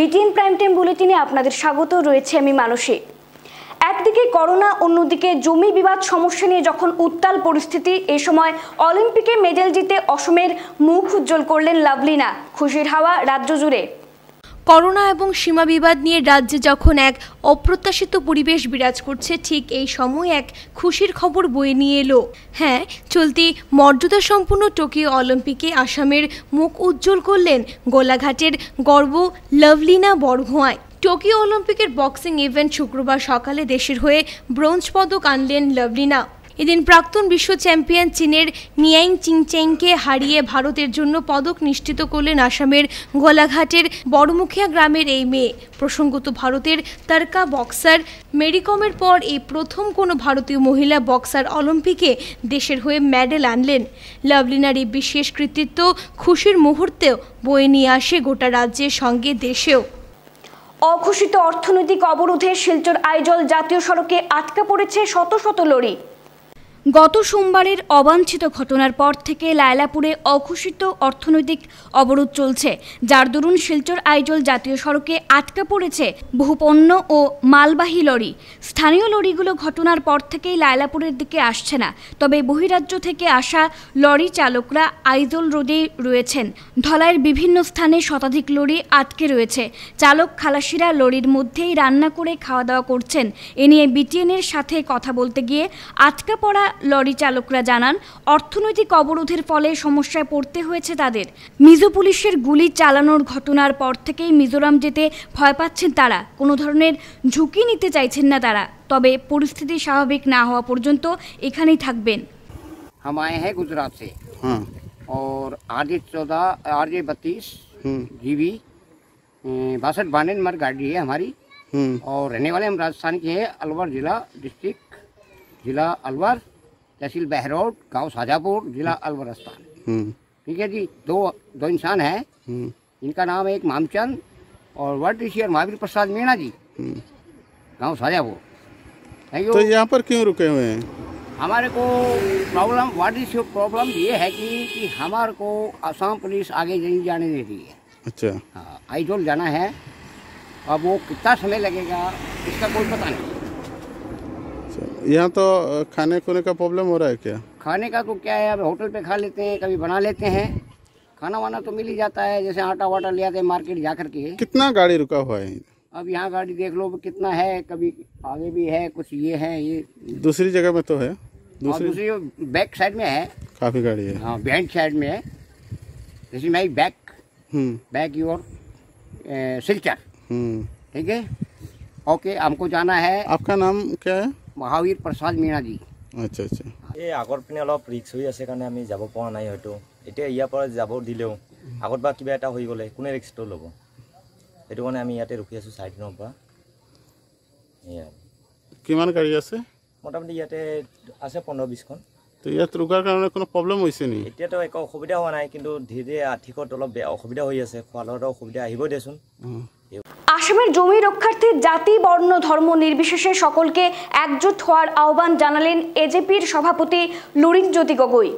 BTN prime time বুলেটিনে আপনাদের স্বাগত রয়েছে আমি মানসী। একদিকে করোনা, অন্যদিকে জমি বিবাদ সমস্যা নিয়ে যখন উত্তাল পরিস্থিতি, এ সময় অলিম্পিকে মেডেল জিতে অসমের মুখ উজ্জ্বল করলেন লাভলিনা। খুশির হাওয়া রাজ্য জুড়ে। করোনা এবং সীমা বিবাদ নিয়ে রাজ্যে যখন এক অপ্রত্যাশিত পরিবেশ বিরাজ করছে, ঠিক এই সময় এক খুশির খবর বয়ে নিয়ে এলো। হ্যাঁ চলতি মর্যাদা সম্পন্ন টোকিও অলিম্পিকে আসামের মুখ উজ্জ্বল করলেন গোলাঘাটের গর্ব লাভলিনা বরভোয়ায় টোকিও অলিম্পিকের বক্সিং ইভেন্ট শুক্রবার সকালে দেশের হয়ে ব্রোঞ্জ পদক আনলেন লাভলিনা। এদিন প্রাক্তন বিশ্ব চ্যাম্পিয়ন চীনের নিয়াইং চিংচেংকে হারিয়ে ভারতের জন্য পদক নিশ্চিত করলেন আসামের গোলাঘাটের বড়মুখিয়া গ্রামের এই মেয়ে। প্রসঙ্গত ভারতের তারকা বক্সার মেরিকমের পর এই প্রথম কোনো ভারতীয় মহিলা বক্সার অলিম্পিকে দেশের হয়ে মেডেল আনলেন। লাভলিনার এই বিশেষ কৃতিত্ব খুশির মুহূর্তেও বয়ে নিয়ে আসে গোটা রাজ্যের সঙ্গে দেশেও। অঘোষিত অর্থনৈতিক অবরোধে শিলচর আইজল জাতীয় সড়কে আটকা পড়েছে শত শত লরি। গত সোমবারের অবাঞ্ছিত ঘটনার পর থেকে লায়লাপুরে অঘোষিত অর্থনৈতিক অবরোধ চলছে, যার দরুন শিলচর আইজল জাতীয় সড়কে আটকা পড়েছে বহু পণ্য ও মালবাহী লরি। স্থানীয় লরিগুলো ঘটনার পর থেকেই লায়লাপুরের দিকে আসছে না, তবে বহিরাজ্য থেকে আসা লরি চালকরা আইজল রোডে রয়েছেন। ধলাইয়ের বিভিন্ন স্থানে শতাধিক লরি আটকে রয়েছে। চালক খালাসিরা লরির মধ্যেই রান্না করে খাওয়া দাওয়া করছেন। এ নিয়ে বিটিএনের সাথে কথা বলতে গিয়ে আটকা পড়া লরি চালকরা জানান অর্থনৈতিক অবরোধের ফলে সমস্যায় পড়তে হয়েছে তাদের মিজো পুলিশের গুলি চালানোর ঘটনার পর থেকেই মিজোরাম যেতে ভয় পাচ্ছেন তারা কোনো ধরনের ঝুঁকি নিতে চাইছেন না তারা তবে পরিস্থিতি স্বাভাবিক না হওয়া পর্যন্ত এখানেই থাকবেন हम आए हैं गुजरात से हाँ और आर जे चौदह आर जे बत्तीस हम्म जी बी बासठ बानवे नंबर गाड़ी है हमारी हम्म और रहने वाले हम राजस्थान के हैं अलवर जिला डिस्ट्रिक्ट जिला अलवर तहसील बहरोड गाँव शाजापुर जिला अलवर राजस्थान हम्म। ठीक है जी? दो दो इंसान हैं। हम्म। इनका नाम है एक मामचंद और वर्ड ऋषि और महावीर प्रसाद मीणा जी। हम्म। गाँव शाजापुर थैंक तो यहाँ पर क्यों रुके हुए हैं? हमारे को प्रॉब्लम व्हाट इज़ प्रॉब्लम ये है कि, कि हमारे को असम पुलिस आगे नहीं जाने दे रही है। अच्छा। हाँ आईजोल जाना है। अब वो कितना समय लगेगा इसका कोई पता नहीं। यहाँ तो खाने खुने का प्रॉब्लम हो रहा है क्या? खाने का तो क्या है अब होटल पे खा लेते हैं कभी बना लेते हैं। खाना वाना तो मिल ही जाता है जैसे आटा वाटा ले आते हैं मार्केट जा करके कितना गाड़ी रुका हुआ है? अब यहाँ गाड़ी देख लो कितना है कभी आगे भी है कुछ ये है ये। दूसरी जगह में तो है? दूसरी दूसरी बैक साइड में है। काफ़ी गाड़ी है। हाँ बिहाइंड साइड में है। जैसे my back back your Silchar. ठीक है? ओके हमको जाना है। आपका नाम क्या है? মহাবীৰ প্ৰসাদ মীনা জি আচ্ছা আচ্ছা এই আগৰ পিনে অলপ ৰিক্স হৈ আছে কাৰণে আমি যাব পৰা নাই হয়তো। এতিয়া ইয়াৰ পৰা যাব দিলেও আগত বা কিবা এটা হৈ গ'লে কোনে ৰিক্সটো ল'ব? সেইটো কাৰণে আমি ইয়াতে ৰখি আছোঁ চাৰিদিনৰ পৰা। এয়া। কিমান গাড়ী আছে? মোটামুটি ইয়াতে আছে পোন্ধৰ বিছখন তো ইয়াত ৰোকাৰ কাৰণে কোনো প্ৰব্লেম হৈছে নেকি এতিয়াতো একো অসুবিধা হোৱা নাই কিন্তু ধীৰে আৰ্থিকত অলপ বেয়া অসুবিধা হৈ আছে। খোৱা লোৱাটো অসুবিধা আহিবই দেচোন। হুম। আসামের জমি রক্ষার্থে জাতি, বর্ণ, ধর্ম নির্বিশেষে সকলকে একজোট হওয়ার আহ্বান জানালেন এজেপির সভাপতি লুরিনজ্যোতি গগৈ।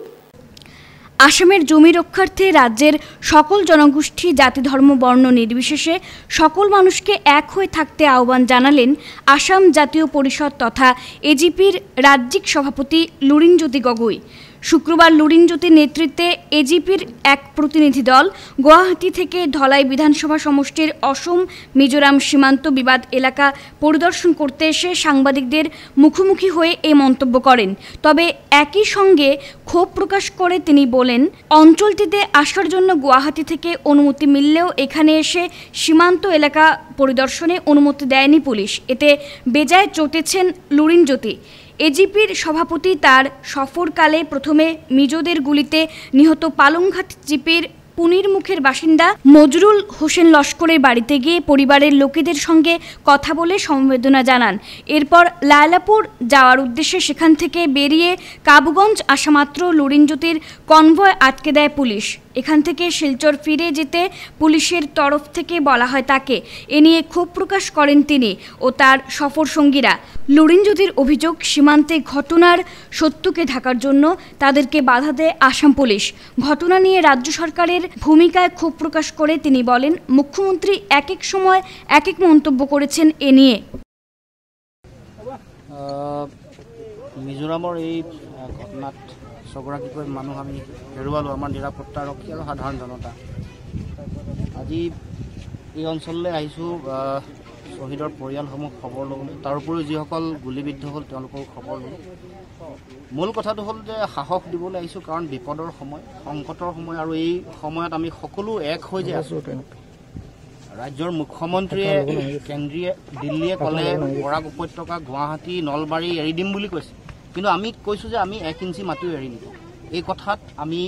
আসামের জমি রক্ষার্থে রাজ্যের সকল জনগোষ্ঠী, জাতি, ধর্ম, বর্ণ নির্বিশেষে সকল মানুষকে এক হয়ে থাকতে আহ্বান জানালেন আসাম জাতীয় পরিষদ তথা এজিপির রাজ্যিক সভাপতি লুরিনজ্যোতি গগৈ। শুক্রবার লুরিনজ্যোতির নেতৃত্বে এজিপির এক প্রতিনিধি দল গুয়াহাটি থেকে ধলাই বিধানসভা সমষ্টির অসম মিজোরাম সীমান্ত বিবাদ এলাকা পরিদর্শন করতে এসে সাংবাদিকদের মুখোমুখি হয়ে এই মন্তব্য করেন। তবে একই সঙ্গে ক্ষোভ প্রকাশ করে তিনি বলেন, অঞ্চলটিতে আসার জন্য গুয়াহাটি থেকে অনুমতি মিললেও এখানে এসে সীমান্ত এলাকা পরিদর্শনে অনুমতি দেয়নি পুলিশ। এতে বেজায় চটেছেন লুরিনজ্যোতি। এজিপির সভাপতি তার সফরকালে প্রথমে মিজোদের গুলিতে নিহত পালংঘাট জিপির পুনির মুখের বাসিন্দা মজরুল হোসেন লস্করের বাড়িতে গিয়ে পরিবারের লোকেদের সঙ্গে কথা বলে সমবেদনা জানান। এরপর লায়লাপুর যাওয়ার উদ্দেশ্যে সেখান থেকে বেরিয়ে কাবুগঞ্জ আসামাত্র লুরিনজ্যোতির কনভয় আটকে দেয় পুলিশ। এখান থেকে শিলচর ফিরে যেতে পুলিশের তরফ থেকে বলা হয় তাকে। এ নিয়ে ক্ষোভ প্রকাশ করেন তিনি ও তার সফর সঙ্গীরা। লুরিনজ্যোতির অভিযোগ সীমান্তে ঘটনার সত্যকে ঢাকার জন্য তাদেরকে বাধা দেয় আসাম পুলিশ। ঘটনা নিয়ে রাজ্য সরকারের ভূমিকায় ক্ষোভ প্রকাশ করে তিনি বলেন মুখ্যমন্ত্রী এক এক সময় এক এক মন্তব্য করেছেন এ নিয়ে। মিজোৰামৰ এই আহ, ঘটনাত ছগৰাকীকৈ মানুহ আমি হেৰুৱালোঁ আমাৰ নিৰাপত্তাৰক্ষী আৰু সাধাৰণ জনতা। আজি এই অঞ্চললৈ আহিছোঁ আহ, শ্বহীদৰ পৰিয়ালসমূহ খবৰ ল'বলৈ। তাৰ উপৰিও যিসকল গুলীবিদ্ধ হ'ল তেওঁলোকৰ খবৰ ল'লোঁ মূল কথাটো হ'ল যে সাহস দিবলৈ আহিছোঁ কাৰণ বিপদৰ সময় সংকটৰ সময় আৰু এই সময়ত আমি সকলো এক হৈ যে আছোঁ। ৰাজ্যৰ মুখ্যমন্ত্ৰীয়ে কেন্দ্ৰীয় দিল্লীয়ে ক'লে বৰাক উপত্যকা গুৱাহাটী নলবাৰী এৰি দিম বুলি কৈছে। কিন্তু আমি কৈছোঁ যে আমি এক ইঞ্চি মাটিও এৰি নিদিওঁ। এই কথাত আমি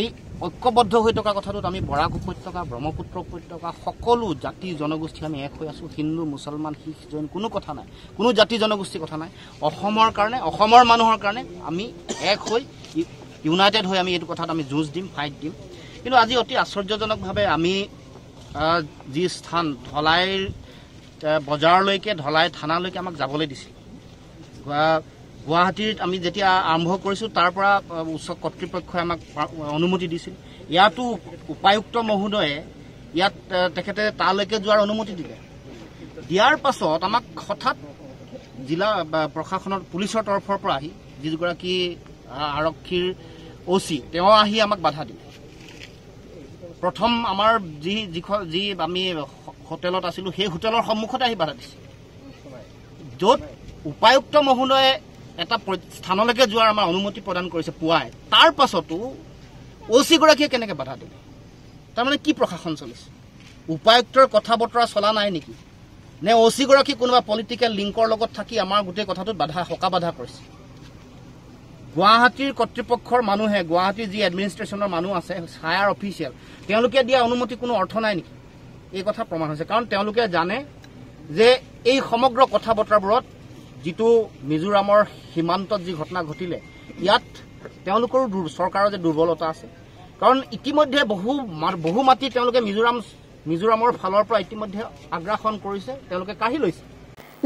এই ঐক্যবদ্ধ হৈ থকা কথাটোত আমি বৰাক উপত্যকা ব্ৰহ্মপুত্ৰ উপত্যকা সকলো জাতি জনগোষ্ঠী আমি এক হৈ আছোঁ। হিন্দু মুছলমান শিখ জৈন কোনো কথা নাই। কোনো জাতি জনগোষ্ঠীৰ কথা নাই। অসমৰ কাৰণে অসমৰ মানুহৰ কাৰণে আমি এক হৈ ইউ- ইউনাইটেড হৈ আমি এইটো কথাত আমি যুঁজ দিম ফাইট দিম। কিন্তু আজি অতি আশ্চৰ্যজনকভাৱে আমি যি স্থান ধলাইৰ বজাৰলৈকে ধলাই থানালৈকে আমাক যাবলৈ দিছিল। গুৱাহাটীত আমি যেতিয়া আৰম্ভ কৰিছোঁ তাৰ পৰা উচ্চ কৰ্তৃপক্ষই আমাক অনুমতি দিছিল। ইয়াতো উপায়ুক্ত মহোদয়ে ইয়াত তেখেতে তালৈকে যোৱাৰ অনুমতি দিলে। দিয়াৰ পাছত আমাক হঠাৎ জিলা প্ৰশাসনৰ পুলিচৰ তৰফৰ পৰা আহি যিগৰাকী আৰক্ষীৰ অ' চি তেওঁ আহি আমাক বাধা দিলে। প্ৰথম আমাৰ যি যিখন যি আমি হোটেলত আছিলোঁ সেই হোটেলৰ সন্মুখতে আহি বাধা দিছে। য'ত উপায়ুক্ত মহোদয়ে এটা স্থানলৈকে যোৱাৰ আমাৰ অনুমতি প্ৰদান কৰিছে পুৱাই। তাৰ পাছতো অ' চিগৰাকীয়ে কেনেকৈ বাধা দিলে? তাৰমানে কি প্ৰশাসন চলিছে? উপায়ুক্তৰ কথা বতৰা চলা নাই নেকি? নে অ' চিগৰাকী কোনোবা পলিটিকেল লিংকৰ লগত থাকি আমাৰ গোটেই কথাটোত বাধা সকা বাধা কৰিছে? গুৱাহাটীৰ কৰ্তৃপক্ষৰ মানুহে গুৱাহাটীৰ যি এডমিনিষ্ট্ৰেশ্যনৰ মানুহ আছে হায়াৰ অফিচিয়েল তেওঁলোকে দিয়া অনুমতি কোনো অৰ্থ নাই নেকি? এই কথা প্ৰমাণ হৈছে। কাৰণ তেওঁলোকে জানে যে এই সমগ্ৰ কথা বতৰাবোৰত যিটো মিজোৰামৰ সীমান্তত যি ঘটনা ঘটিলে, ইয়াত তেওঁলোকৰো চৰকাৰৰ যে দুৰ্বলতা আছে। কাৰণ ইতিমধ্যে বহু বহু মাটি তেওঁলোকে মিজোৰাম মিজোৰামৰ ফালৰ পৰা ইতিমধ্যে আগ্ৰাসন কৰিছে, তেওঁলোকে কাঢ়ি লৈছে।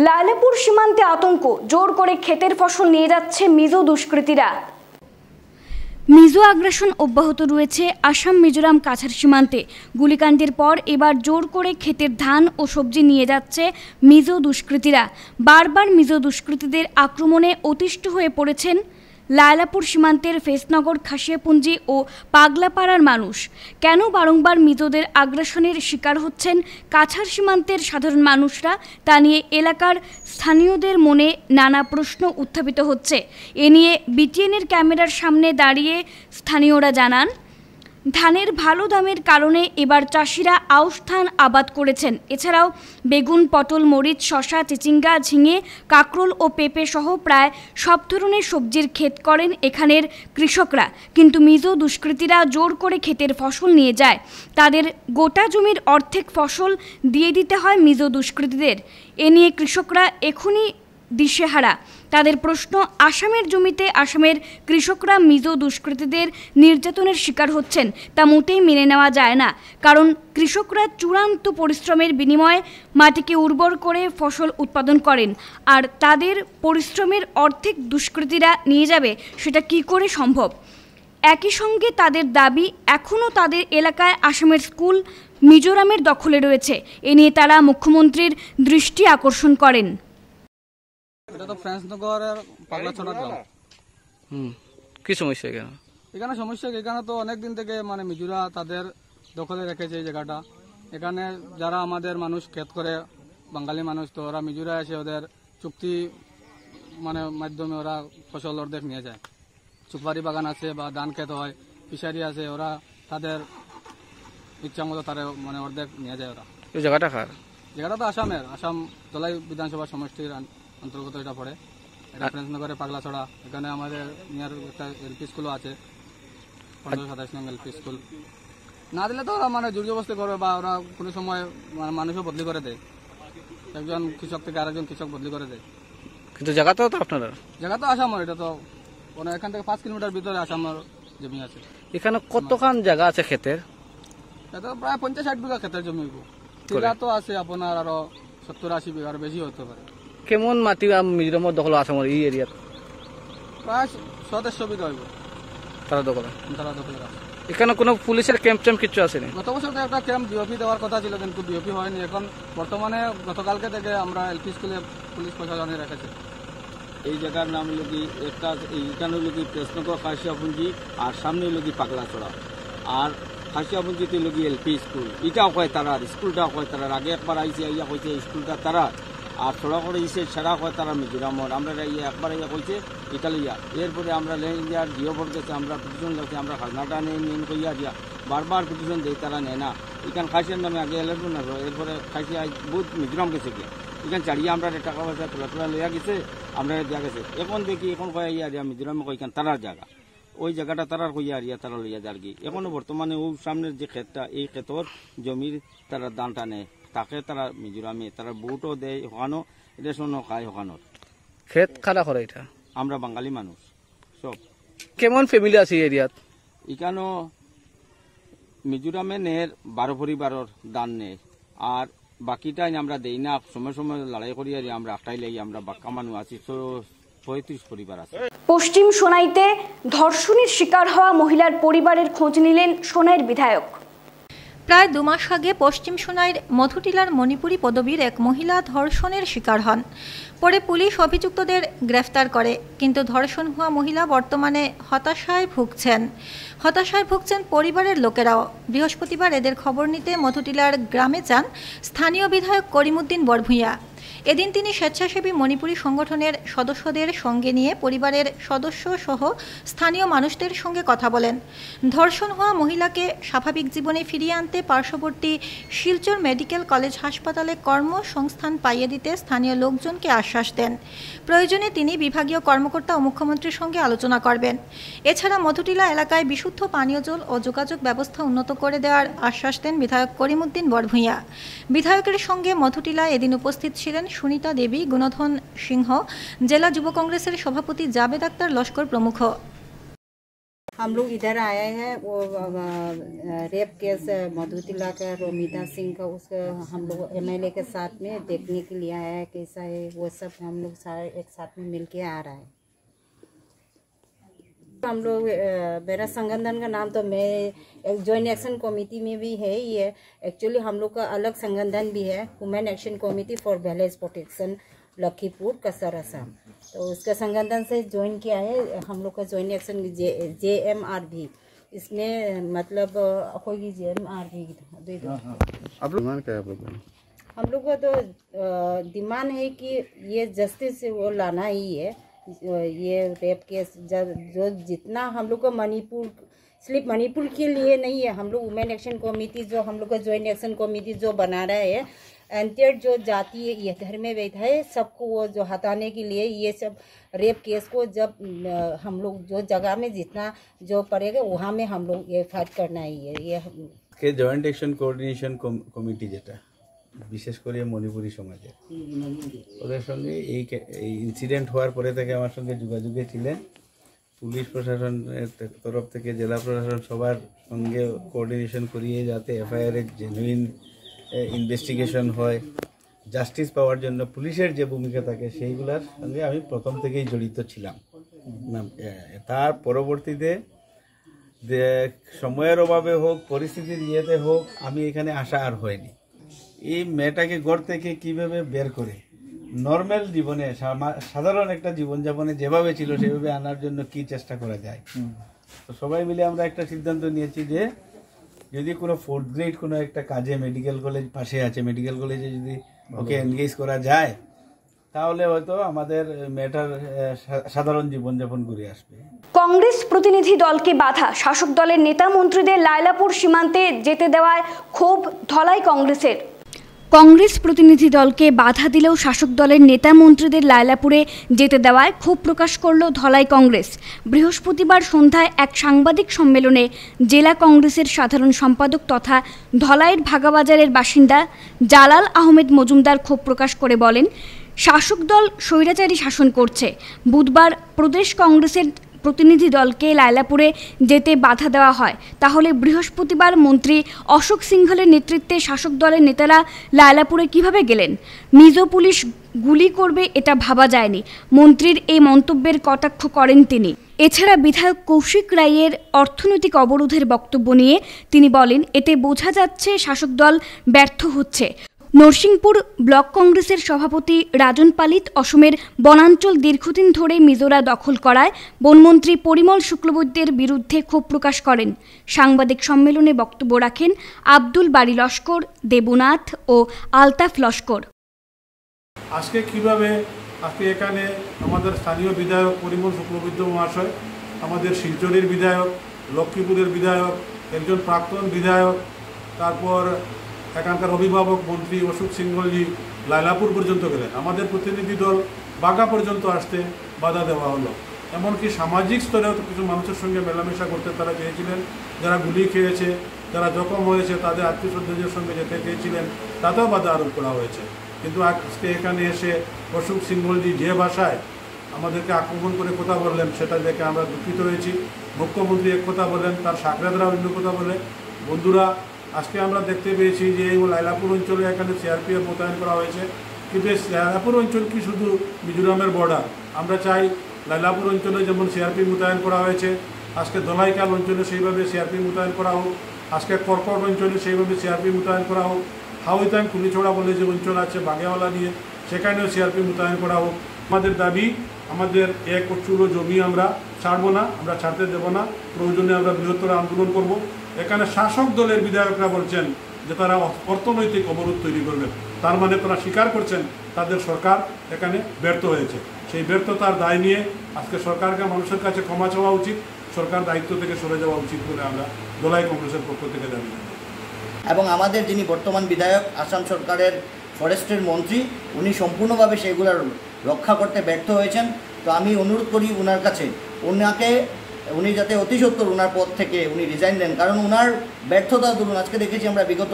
লায়লাপুর সীমান্তে আতঙ্ক জোর করে ক্ষেতের ফসল নিয়ে যাচ্ছে মিজো দুষ্কৃতীরা। মিজো আগ্রাসন অব্যাহত রয়েছে আসাম, মিজোরাম কাছার সীমান্তে। গুলিকাণ্ডের পর এবার জোর করে ক্ষেতের ধান ও সবজি নিয়ে যাচ্ছে মিজো দুষ্কৃতীরা। বারবার মিজো দুষ্কৃতীদের আক্রমণে অতিষ্ঠ হয়ে পড়েছেন লায়লাপুর সীমান্তের ফেসনগর, খাসিয়াপুঞ্জি ও পাগলাপাড়ার মানুষ। কেন বারংবার মৃতদের আগ্রাসনের শিকার হচ্ছেন কাছার সীমান্তের সাধারণ মানুষরা, তা নিয়ে এলাকার স্থানীয়দের মনে নানা প্রশ্ন উত্থাপিত হচ্ছে। এ নিয়ে বিটিএনের ক্যামেরার সামনে দাঁড়িয়ে স্থানীয়রা জানান ধানের ভালো দামের কারণে এবার চাষিরা আউশ ধান আবাদ করেছেন। এছাড়াও বেগুন, পটল, মরিচ শশা চিচিঙ্গা, ঝিঙে, কাকরোল ও পেঁপে সহ প্রায় সব ধরনের সবজির ক্ষেত করেন এখানের কৃষকরা। কিন্তু মিজো দুষ্কৃতীরা জোর করে ক্ষেতের ফসল নিয়ে যায়। তাদের গোটা জমির অর্ধেক ফসল দিয়ে দিতে হয় মিজো দুষ্কৃতীদের। এ নিয়ে কৃষকরা এখনই দিশেহারা। তাদের প্রশ্ন, আসামের জমিতে আসামের কৃষকরা মিজো দুষ্কৃতীদের নির্যাতনের শিকার হচ্ছেন, তা মোটেই মেনে নেওয়া যায় না। কারণ কৃষকরা চূড়ান্ত পরিশ্রমের বিনিময়ে মাটিকে উর্বর করে ফসল উৎপাদন করেন, আর তাদের পরিশ্রমের অর্ধেক দুষ্কৃতীরা নিয়ে যাবে, সেটা কি করে সম্ভব? একই সঙ্গে তাদের দাবি, এখনও তাদের এলাকায় আসামের স্কুল মিজোরামের দখলে রয়েছে। এ নিয়ে তারা মুখ্যমন্ত্রীর দৃষ্টি আকর্ষণ করেন। এটা তো ফ্রান্সনগরের পাগলাছড়া গ্রাম। হুম। কি সমস্যা এখানে? এখানে সমস্যা এখানে তো অনেক দিন থেকে মানে মিজোরা তাদের দখলে রেখেছে এই জায়গাটা। এখানে যারা আমাদের মানুষ ক্ষেত করে বাঙালি মানুষ তো ওরা মিজোরা এসে ওদের চুক্তি মানে মাধ্যমে ওরা ফসল অর্ধেক নিয়ে যায়। সুপারি বাগান আছে বা ধান ক্ষেত হয় ফিশারি আছে ওরা তাদের ইচ্ছা মতো তারা মানে অর্ধেক নিয়ে যায় ওরা। এই জায়গাটা খার জায়গাটা তো আসামের আসাম ধলাই বিধানসভা সমষ্টির অন্তর্গত এটা পড়ে। এটা ফ্রেন্সনগরের পাগলাছড়া। এখানে আমাদের নিয়ার একটা এলপি স্কুলও আছে। পনেরো সাতাশ নং এলপি স্কুল না দিলে তো ওরা মানে জোরজবস্তি করবে বা ওরা কোনো সময় মানে মানুষও বদলি করে দেয়। একজন কৃষক থেকে আরেকজন কৃষক বদলি করে দেয়। কিন্তু জায়গাটাও তো আপনারা জায়গা তো আসামের এটা তো মানে এখান থেকে পাঁচ কিলোমিটার ভিতরে আসামের জমি আছে। এখানে কতখান জায়গা আছে ক্ষেতের? এটা প্রায় পঞ্চাশ ষাট বিঘা ক্ষেতের জমি। টিলা তো আছে আপনার আরও সত্তর আশি বিঘার বেশি হতে পারে। কেমন মাটি মিজোরামত দখল আসামৰ এই এরিয়াত প্রায় দেড়শো হইব। তারা দখল? তারা দখলে আছে। এখানে কোনো পুলিশের ক্যাম্প ট্যাম্প কিছু আছে নি গত বছর তো একটা ক্যাম্প ডিওপি দেওয়ার কথা ছিল কিন্তু ডিওপি হয়নি। এখন বর্তমানে গতকালকে থেকে আমরা এলপি স্কুলে পুলিশ প্রশাসনে রেখেছি। এই জায়গার নাম হলো কি একটা এইখানে হলো কি প্রেসনগর খাসিয়াপুঞ্জি আর সামনে হলো কি পাগলাচড়া আর খাসিয়াপুঞ্জিতে হলো কি এলপি স্কুল। এটাও কয় তারার স্কুলটাও কয় তারার। আগে একবার আইসে ইয়া কইছে স্কুলটা তারা আর থোড়া করে ইসে ছেড়া কয় তারা মিজোরামর আমরা ইয়ে একবার ইয়া কইছে ইটালিয়া এরপরে আমরা লেন ইন্ডিয়ার জিও বোর্ড গেছে, আমরা পিটিশন গেছে আমরা খাজনাটা নেই মেন কইয়া দিয়া। বারবার পিটিশন দেই, তারা নেয় না। এখান খাসিয়ার নামে আগে এলার না এরপরে খাসিয়া বহুত মিজোরাম গেছে গিয়া। এখান চাড়িয়ে আমরা টাকা পয়সা তোলা তোলা লইয়া গেছে, আমরা দেওয়া গেছে। এখন দেখি, এখন কয় ইয়া দিয়া মিজোরামে কইখান তারার জায়গা। ওই জায়গাটা তারার কইয়া আর ইয়া তারা লইয়া যার কি এখনও বর্তমানে ও সামনের যে ক্ষেতটা, এই ক্ষেতর জমির তারা দানটা নেয়। তাকে তারা মিজোরামে তারা বুটও দেয় ওখানো রেশনও খায় ওখানোর। ক্ষেত খাড়া করে এটা? আমরা বাঙালি মানুষ সব। কেমন ফ্যামিলি আছে এই এরিয়াত? এখানেও মিজোরামে নের বারো পরিবারের দান নেয় আর বাকিটাই আমরা দেই না সময় সময় লড়াই করি আর আমরা একটাই লাই আমরা বাক্কা মানুষ আছি তো পঁয়ত্রিশ পরিবার আছে। পশ্চিম সোনাইতে ধর্ষণের শিকার হওয়া মহিলার পরিবারের খোঁজ নিলেন সোনাইয়ের বিধায়ক। প্রায় দু মাস আগে পশ্চিম সোনাইয়ের মধুটিলার মণিপুরী পদবীর এক মহিলা ধর্ষণের শিকার হন। পরে পুলিশ অভিযুক্তদের গ্রেফতার করে, কিন্তু ধর্ষণ হওয়া মহিলা বর্তমানে হতাশায় ভুগছেন। হতাশায় ভুগছেন পরিবারের লোকেরাও। বৃহস্পতিবার এদের খবর নিতে মধুটিলার গ্রামে যান স্থানীয় বিধায়ক করিমুদ্দিন বরভূঁইয়া। এদিন তিনি স্বেচ্ছাসেবী মণিপুরী সংগঠনের সদস্যদের সঙ্গে নিয়ে পরিবারের সদস্য সহ স্থানীয় মানুষদের সঙ্গে কথা বলেন। ধর্ষণ হওয়া মহিলাকে স্বাভাবিক জীবনে ফিরিয়ে আনতে পার্শ্ববর্তী শিলচর মেডিকেল কলেজ হাসপাতালে কর্মসংস্থান পাইয়ে দিতে স্থানীয় লোকজনকে আশ্বাস দেন। প্রয়োজনে তিনি বিভাগীয় কর্মকর্তা ও মুখ্যমন্ত্রীর সঙ্গে আলোচনা করবেন। এছাড়া মধুটিলা এলাকায় বিশুদ্ধ পানীয় জল ও যোগাযোগ ব্যবস্থা উন্নত করে দেওয়ার আশ্বাস দেন বিধায়ক করিমুদ্দিন বরভূঁইয়া। বিধায়কের সঙ্গে মধুটিলা এদিন উপস্থিত ছিলেন সুনিতা দেবী গুণধন সিংহ জেলা যুব কংগ্রেসের সভাপতি জাবেদ আক্তার লস্কর প্রমুখ हम लोग इधर आए हैं वो अ, रेप केस मधु तिलक है रोमिता सिंह का उसका हम लोग एमएलए के साथ में देखने के लिए आया है कैसा है वो सब हम लोग सारे एक साथ में मिल के आ रहा है हम लोग मेरा संगठन का नाम तो मैं ज्वाइंट एक्शन कमेटी में भी है ही है एक्चुअली हम लोग का अलग संगठन भी है women action committee for balance protection Lakhipur कसर असम तो उसका संगठन से ज्वाइन किया है हम लोग का joint action J J M R भी इसमें मतलब होगी जे एम आर भी दे दो। आप लोग क्या आप लोग हम लोग का तो डिमांड है कि ये जस्टिस वो लाना ही है। ये रेप केस जो जितना हम लोग को मणिपुर, सिर्फ़ मणिपुर के लिए नहीं है, हम लोग वुमेन एक्शन कमेटी जो हम लोग का ज्वाइंट एक्शन कमेटी जो बना रहे हैं अंतर जो जाति ये धर्म बैठा है, सबको वो जो हटाने के लिए ये सब रेप केस को जब हम लोग जो जगह में जितना जो पड़ेगा, वहाँ में हम लोग ये फाइट करना ही है, ये joint joint action coordination committee जेटा বিশেষ করে মণিপুরী সমাজে। ওদের সঙ্গে এই এই ইনসিডেন্ট হওয়ার পরে থেকে আমার সঙ্গে যোগাযোগে ছিলেন। পুলিশ প্রশাসনের তরফ থেকে জেলা প্রশাসন সবার সঙ্গে কোঅর্ডিনেশন করিয়ে যাতে এফআইআরের জেনুইন ইনভেস্টিগেশন হয়। জাস্টিস পাওয়ার জন্য পুলিশের যে ভূমিকা থাকে সেইগুলোর সঙ্গে আমি প্রথম থেকেই জড়িত ছিলাম। তার পরবর্তীতে সময়ের অভাবে হোক পরিস্থিতির ইয়েতে হোক আমি এখানে আসা আর হয়নি। এই মেয়েটাকে গড় থেকে কীভাবে বের করে? নর্মাল জীবনে সাধারণ একটা জীবনযাপনে যেভাবে ছিল সেভাবে আনার জন্য কি চেষ্টা করা যায়? তো সবাই মিলে আমরা একটা সিদ্ধান্ত নিয়েছি যে যদি কোনো ফোর্থ গ্রেড কোনো একটা কাজে মেডিকেল কলেজ পাশে আছে মেডিকেল কলেজে যদি ওকে এনগেজ করা যায় তাহলে হয়তো আমাদের সা- সাধারণ জীবনযাপন করে আসবে। কংগ্রেস প্রতিনিধি দলকে বাধা। শাসক দলের নেতা মন্ত্রীদের লায়লাপুর সীমান্তে যেতে দেওয়ায় ক্ষোভ ধলাই কংগ্রেসের। কংগ্রেস প্রতিনিধি দলকে বাধা দিলেও শাসক দলের নেতা মন্ত্রীদের লায়লাপুরে যেতে দেওয়ায় ক্ষোভ প্রকাশ করল ধলাই কংগ্রেস। বৃহস্পতিবার সন্ধ্যায় এক সাংবাদিক সম্মেলনে জেলা কংগ্রেসের সাধারণ সম্পাদক তথা ধলাইয়ের ভাগাবাজারের বাসিন্দা জালাল আহমেদ মজুমদার ক্ষোভ প্রকাশ করে বলেন, শাসক দল স্বৈরাচারী শাসন করছে। বুধবার প্রদেশ কংগ্রেসের প্রতিনিধি দলকে লায়লাপুরে যেতে বাধা দেওয়া হয়। তাহলে বৃহস্পতিবার মন্ত্রী অশোক সিংহলের নেতৃত্বে শাসক দলের নেতারা লায়লাপুরে কীভাবে গেলেন? মিজো পুলিশ গুলি করবে এটা ভাবা যায়নি। মন্ত্রীর এই মন্তব্যের কটাক্ষ করেন তিনি। এছাড়া বিধায়ক কৌশিক রায়ের অর্থনৈতিক অবরোধের বক্তব্য নিয়ে তিনি বলেন, এতে বোঝা যাচ্ছে শাসক দল ব্যর্থ হচ্ছে। নরসিংপুর ব্লক কংগ্রেসের সভাপতি রাজন পালিত অসমের বনাঞ্চল দীর্ঘদিন ধরে মিজোরা দখল করায় বনমন্ত্রী পরিমল শুক্লবৈদ্যের বিরুদ্ধে ক্ষোভ প্রকাশ করেন। সাংবাদিক সম্মেলনে বক্তব্য রাখেন আব্দুল বাড়ি লস্কর, দেবনাথ ও আলতাফ লস্কর। আজকে কীভাবে আজকে এখানে আমাদের স্থানীয় বিধায়ক পরিমল শুক্লবৈদ্য মহাশয়, আমাদের শিলচরের বিধায়ক, লক্ষ্মীপুরের বিধায়ক, একজন প্রাক্তন বিধায়ক, তারপর এখানকার অভিভাবক মন্ত্রী অশোক সিংহলজি লাইলাপুর পর্যন্ত গেলেন। আমাদের প্রতিনিধি দল বাঘা পর্যন্ত আসতে বাধা দেওয়া হলো। এমনকি সামাজিক স্তরেও কিছু মানুষের সঙ্গে মেলামেশা করতে তারা চেয়েছিলেন। যারা গুলি খেয়েছে, যারা জখম হয়েছে, তাদের আত্মীয় স্বজনদের সঙ্গে যেতে চেয়েছিলেন, তাতেও বাধা আরোপ করা হয়েছে। কিন্তু আজকে এখানে এসে অশোক সিংহলজি যে ভাষায় আমাদেরকে আক্রমণ করে কথা বললেন, সেটা দেখে আমরা দুঃখিত হয়েছি। মুখ্যমন্ত্রী এক কথা বলেন তার সাকরাদরা অন্য কথা বলে বন্ধুরা আজকে আমরা দেখতে পেয়েছি যে লাইলাপুর অঞ্চলে এখানে সিআরপিএফ মোতায়েন করা হয়েছে। কিন্তু এই লাইলাপুর অঞ্চল কি শুধু মিজোরামের বর্ডার আমরা চাই লাইলাপুর অঞ্চলে যেমন সিআরপি মোতায়েন করা হয়েছে, আজকে দলাইকাল অঞ্চলে সেইভাবে সিআরপি মোতায়েন করা হোক, আজকে কর্কট অঞ্চলে সেইভাবে সিআরপি মোতায়েন করা হোক, হাউইতাং কুলিছড়া বলে যে অঞ্চল আছে বাগেওয়ালা নিয়ে সেখানেও সিআরপি মোতায়েন করা হোক। আমাদের দাবি, আমাদের এক চুলো জমি আমরা ছাড়বো না, আমরা ছাড়তে দেবো না। প্রয়োজনে আমরা বৃহত্তর আন্দোলন করব। এখানে শাসক দলের বিধায়করা বলছেন যে তারা অর্থনৈতিক অবরোধ তৈরি করবেন তার মানে তারা স্বীকার করছেন তাদের সরকার এখানে ব্যর্থ হয়েছে। সেই ব্যর্থতার দায় নিয়ে আজকে সরকারকে মানুষের কাছে ক্ষমা চাওয়া উচিত, সরকার দায়িত্ব থেকে সরে যাওয়া উচিত বলে আমরা দোলাই কংগ্রেসের পক্ষ থেকে দাবি এবং আমাদের যিনি বর্তমান বিধায়ক, আসাম সরকারের ফরেস্টের মন্ত্রী, উনি সম্পূর্ণভাবে সেগুলোর রক্ষা করতে ব্যর্থ হয়েছেন। তো আমি অনুরোধ করি ওনার কাছে ওনাকে উনি যাতে অতি সত্তর ওনার পদ থেকে উনি রিজাইন দেন। কারণ ওনার ব্যর্থতা ধরুন, আজকে দেখেছি আমরা বিগত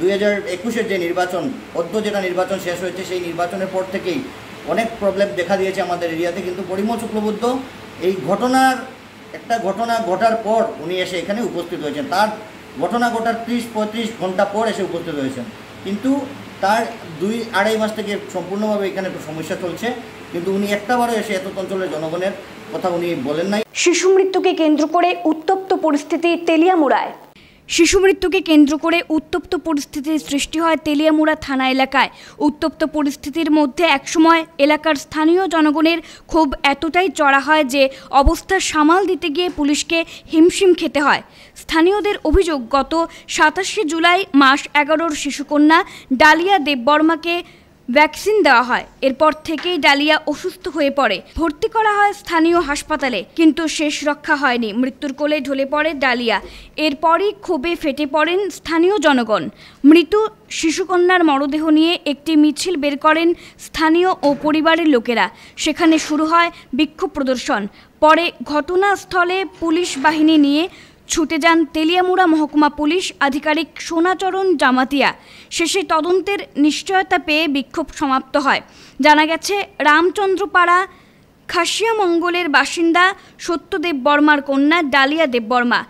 দুই হাজার একুশের যে নির্বাচন, অদ্য যেটা নির্বাচন শেষ হয়েছে, সেই নির্বাচনের পর থেকেই অনেক প্রবলেম দেখা দিয়েছে আমাদের এরিয়াতে। কিন্তু পরিমল শুক্লবুদ্ধ এই ঘটনার, একটা ঘটনা ঘটার পর উনি এসে এখানে উপস্থিত হয়েছেন। তার ঘটনা ঘটার ত্রিশ পঁয়ত্রিশ ঘণ্টা পর এসে উপস্থিত হয়েছেন। কিন্তু তার দুই আড়াই মাস থেকে সম্পূর্ণভাবে এখানে একটু সমস্যা চলছে। কিন্তু উনি একটাবারও এসে এত অঞ্চলের জনগণের কথা উনি বলেন নাই। শিশু মৃত্যুকে কেন্দ্র করে উত্তপ্ত পরিস্থিতি তেলিয়ামুড়ায়। শিশু মৃত্যুকে কেন্দ্র করে উত্তপ্ত পরিস্থিতির সৃষ্টি হয় তেলিয়ামুড়া থানা এলাকায়। উত্তপ্ত পরিস্থিতির মধ্যে একসময় এলাকার স্থানীয় জনগণের ক্ষোভ এতটাই চড়া হয় যে অবস্থা সামাল দিতে গিয়ে পুলিশকে হিমশিম খেতে হয়। স্থানীয়দের অভিযোগ, গত সাতাশে জুলাই মাস এগারোর শিশুকন্যা ডালিয়া দেববর্মাকে ভ্যাকসিন দেওয়া হয়। এরপর থেকেই ডালিয়া অসুস্থ হয়ে পড়ে। ভর্তি করা হয় স্থানীয় হাসপাতালে, কিন্তু শেষ রক্ষা হয়নি। মৃত্যুর কোলে ঢলে পড়ে ডালিয়া। এরপরই ক্ষোভে ফেটে পড়েন স্থানীয় জনগণ। মৃত শিশুকন্যার মরদেহ নিয়ে একটি মিছিল বের করেন স্থানীয় ও পরিবারের লোকেরা। সেখানে শুরু হয় বিক্ষোভ প্রদর্শন। পরে ঘটনাস্থলে পুলিশ বাহিনী নিয়ে ছুটে যান তেলিয়ামুড়া মহকুমা পুলিশ আধিকারিক সোনাচরণ জামাতিয়া। শেষে তদন্তের নিশ্চয়তা পেয়ে বিক্ষোভ সমাপ্ত হয়। জানা গেছে, রামচন্দ্রপাড়া খাসিয়া মঙ্গলের বাসিন্দা সত্যদেব বর্মার কন্যা ডালিয়া দেববর্মা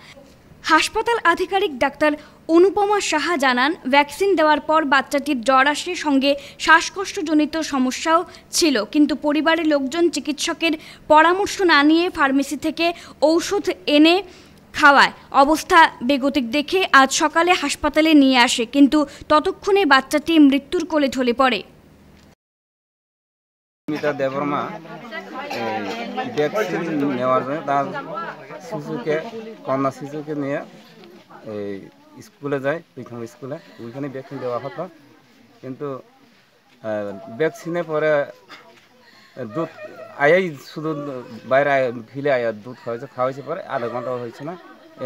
হাসপাতাল আধিকারিক ডাক্তার অনুপমা সাহা জানান, ভ্যাকসিন দেওয়ার পর বাচ্চাটির জ্বর আসে সঙ্গে শ্বাসকষ্টজনিত সমস্যাও ছিল। কিন্তু পরিবারের লোকজন চিকিৎসকের পরামর্শ না নিয়ে ফার্মেসি থেকে ঔষধ এনে খাওয়ায়। অবস্থা বেগতিক দেখে আজ সকালে হাসপাতালে নিয়ে আসে, কিন্তু ততক্ষণে বাচ্চাটি মৃত্যুর কোলে ঢলে পড়ে। মিতা ভ্যাকসিন নেওয়ার জন্য তার শিশুকে, কন্যা শিশুকে নিয়ে এই স্কুলে যায়, প্রথম স্কুলে। ওইখানে ভ্যাকসিন দেওয়া হতো। কিন্তু ভ্যাকসিনে পরে দুধ আয়াই শুধু বাইরে ফিলে আয়া দুধ খাওয়াইছে খাওয়াইছে পরে আধা ঘণ্টা হয়েছে না।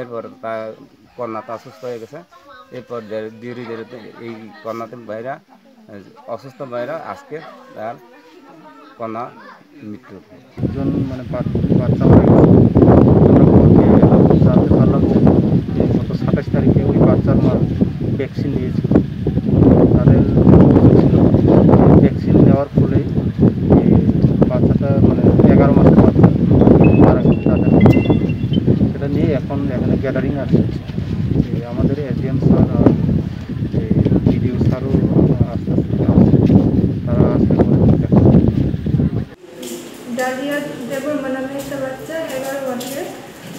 এরপর তা কন্যাটা অসুস্থ হয়ে গেছে। এরপর ধীরে ধীরে এই কন্যাতে বাইরা, অসুস্থ বাইরা আজকে তার কন্যা মৃত্যু। মানে বাচ্চা হয়ে গেছে জানতে পারলাম যে গত সাতাশ তারিখে ওই বাচ্চার মা ভ্যাকসিন দিয়েছিল তাদের ছিল ভ্যাকসিন দেওয়ার ফলে বাচ্চাটা মানে এগারো মাসের বাচ্চা তারা তাদের গ্যাদারিং আছে এই আমাদের এসডিএম স্যার আর বিডিও স্যারও আস্তে আস্তে আসছে তারা আসলে পরে দেখা যাবে। ডালিয়া দেবর নামে একটা বাচ্চা এগারো বছরের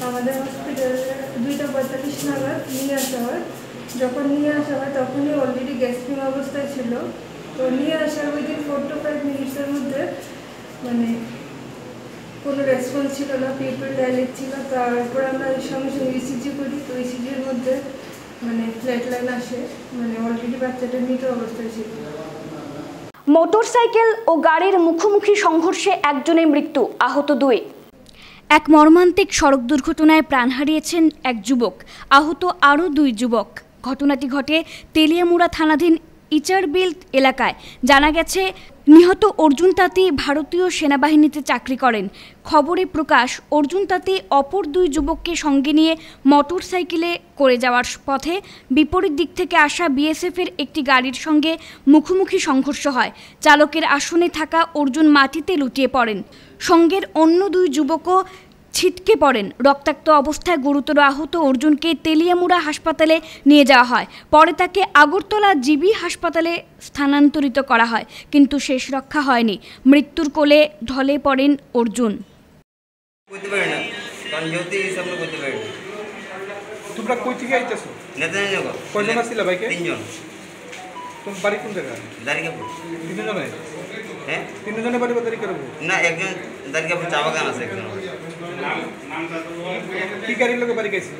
আমাদের হসপিটালে দুইটা পঁয়তাল্লিশ নাগাদ নিয়ে আসা হয় যখন নিয়ে আসা হয় তখনই অলরেডি গ্যাস্ট্রিং অবস্থায় ছিল তো নিয়ে আসার উইদিন ফোর টু ফাইভ মিনিটসের মধ্যে মানে কোনো রেসপন্স ছিল না পিপল ডায়ালিট তারপর আমরা ওই সঙ্গে সঙ্গে ইসিজি করি তো ইসিজির মধ্যে মানে ফ্ল্যাট লাইন আসে মানে অলরেডি বাচ্চাটা মৃত অবস্থায় ছিল। মোটরসাইকেল ও গাড়ির মুখোমুখি সংঘর্ষে একজনের মৃত্যু আহত দুই। এক মর্মান্তিক সড়ক দুর্ঘটনায় প্রাণ হারিয়েছেন এক যুবক আহত আরও দুই যুবক। ঘটনাটি ঘটে তেলিয়ামুড়া থানাধীন ইচারবিল এলাকায়। জানা গেছে, নিহত অর্জুন তাঁতি ভারতীয় সেনাবাহিনীতে চাকরি করেন। খবরে প্রকাশ, অর্জুন তাঁতি অপর দুই যুবককে সঙ্গে নিয়ে মোটর সাইকেলে করে যাওয়ার পথে বিপরীত দিক থেকে আসা বিএসএফের একটি গাড়ির সঙ্গে মুখোমুখি সংঘর্ষ হয়। চালকের আসনে থাকা অর্জুন মাটিতে লুটিয়ে পড়েন। সঙ্গের অন্য দুই যুবকও ছিটকে পড়েন। রক্তাক্ত অবস্থায় গুরুতর আহত অর্জুনকে তেলিয়ামুড়া হাসপাতালে নিয়ে যাওয়া হয়। পরে তাকে আগরতলা জিবি হাসপাতালে স্থানান্তরিত করা হয় কিন্তু শেষ রক্ষা হয়নি। মৃত্যুর কোলে ঢলে পড়েন অর্জুন। তোমরা কই থেকে আইতেছো? নেতানগর কয়জন আসছিল তিনজন। বাড়ি কোন দারিকাপুর। তিনজনে? হ্যাঁ? তিনজনে বাড়ি বাদারি করব না একজন দারিকাপুর চা বাগান আছে একজন। কি গাড়ির লোকে বাড়ি গেছিল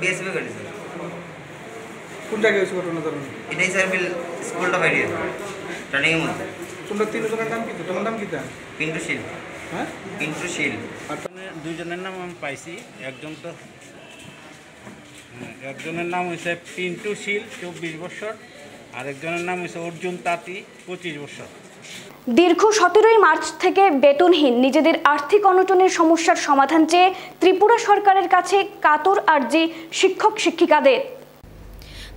বিএসএফ গাড়ি স্যার কোন জায়গায় হয়েছে ঘটনা ধরুন এটাই স্যার বিল স্কুলটা বাইরে ট্রেনিংয়ের মধ্যে। তোমরা তিনজনের নাম কি তো? তোমার নাম কি তা? পিন্টু শীল। হ্যাঁ? পিন্টু শীল। দুইজনের নাম আমি পাইছি। একজন তো হ্যাঁ, একজনের নাম হয়েছে পিন্টু শীল চব্বিশ বছর। আরেকজনের নাম হয়েছে অর্জুন তাঁতি পঁচিশ বছর। দীর্ঘ সতেরোই মার্চ থেকে বেতনহীন নিজেদের আর্থিক অনটনের সমস্যার সমাধান চেয়ে ত্রিপুরা সরকারের কাছে কাতর আর্জি শিক্ষক শিক্ষিকাদের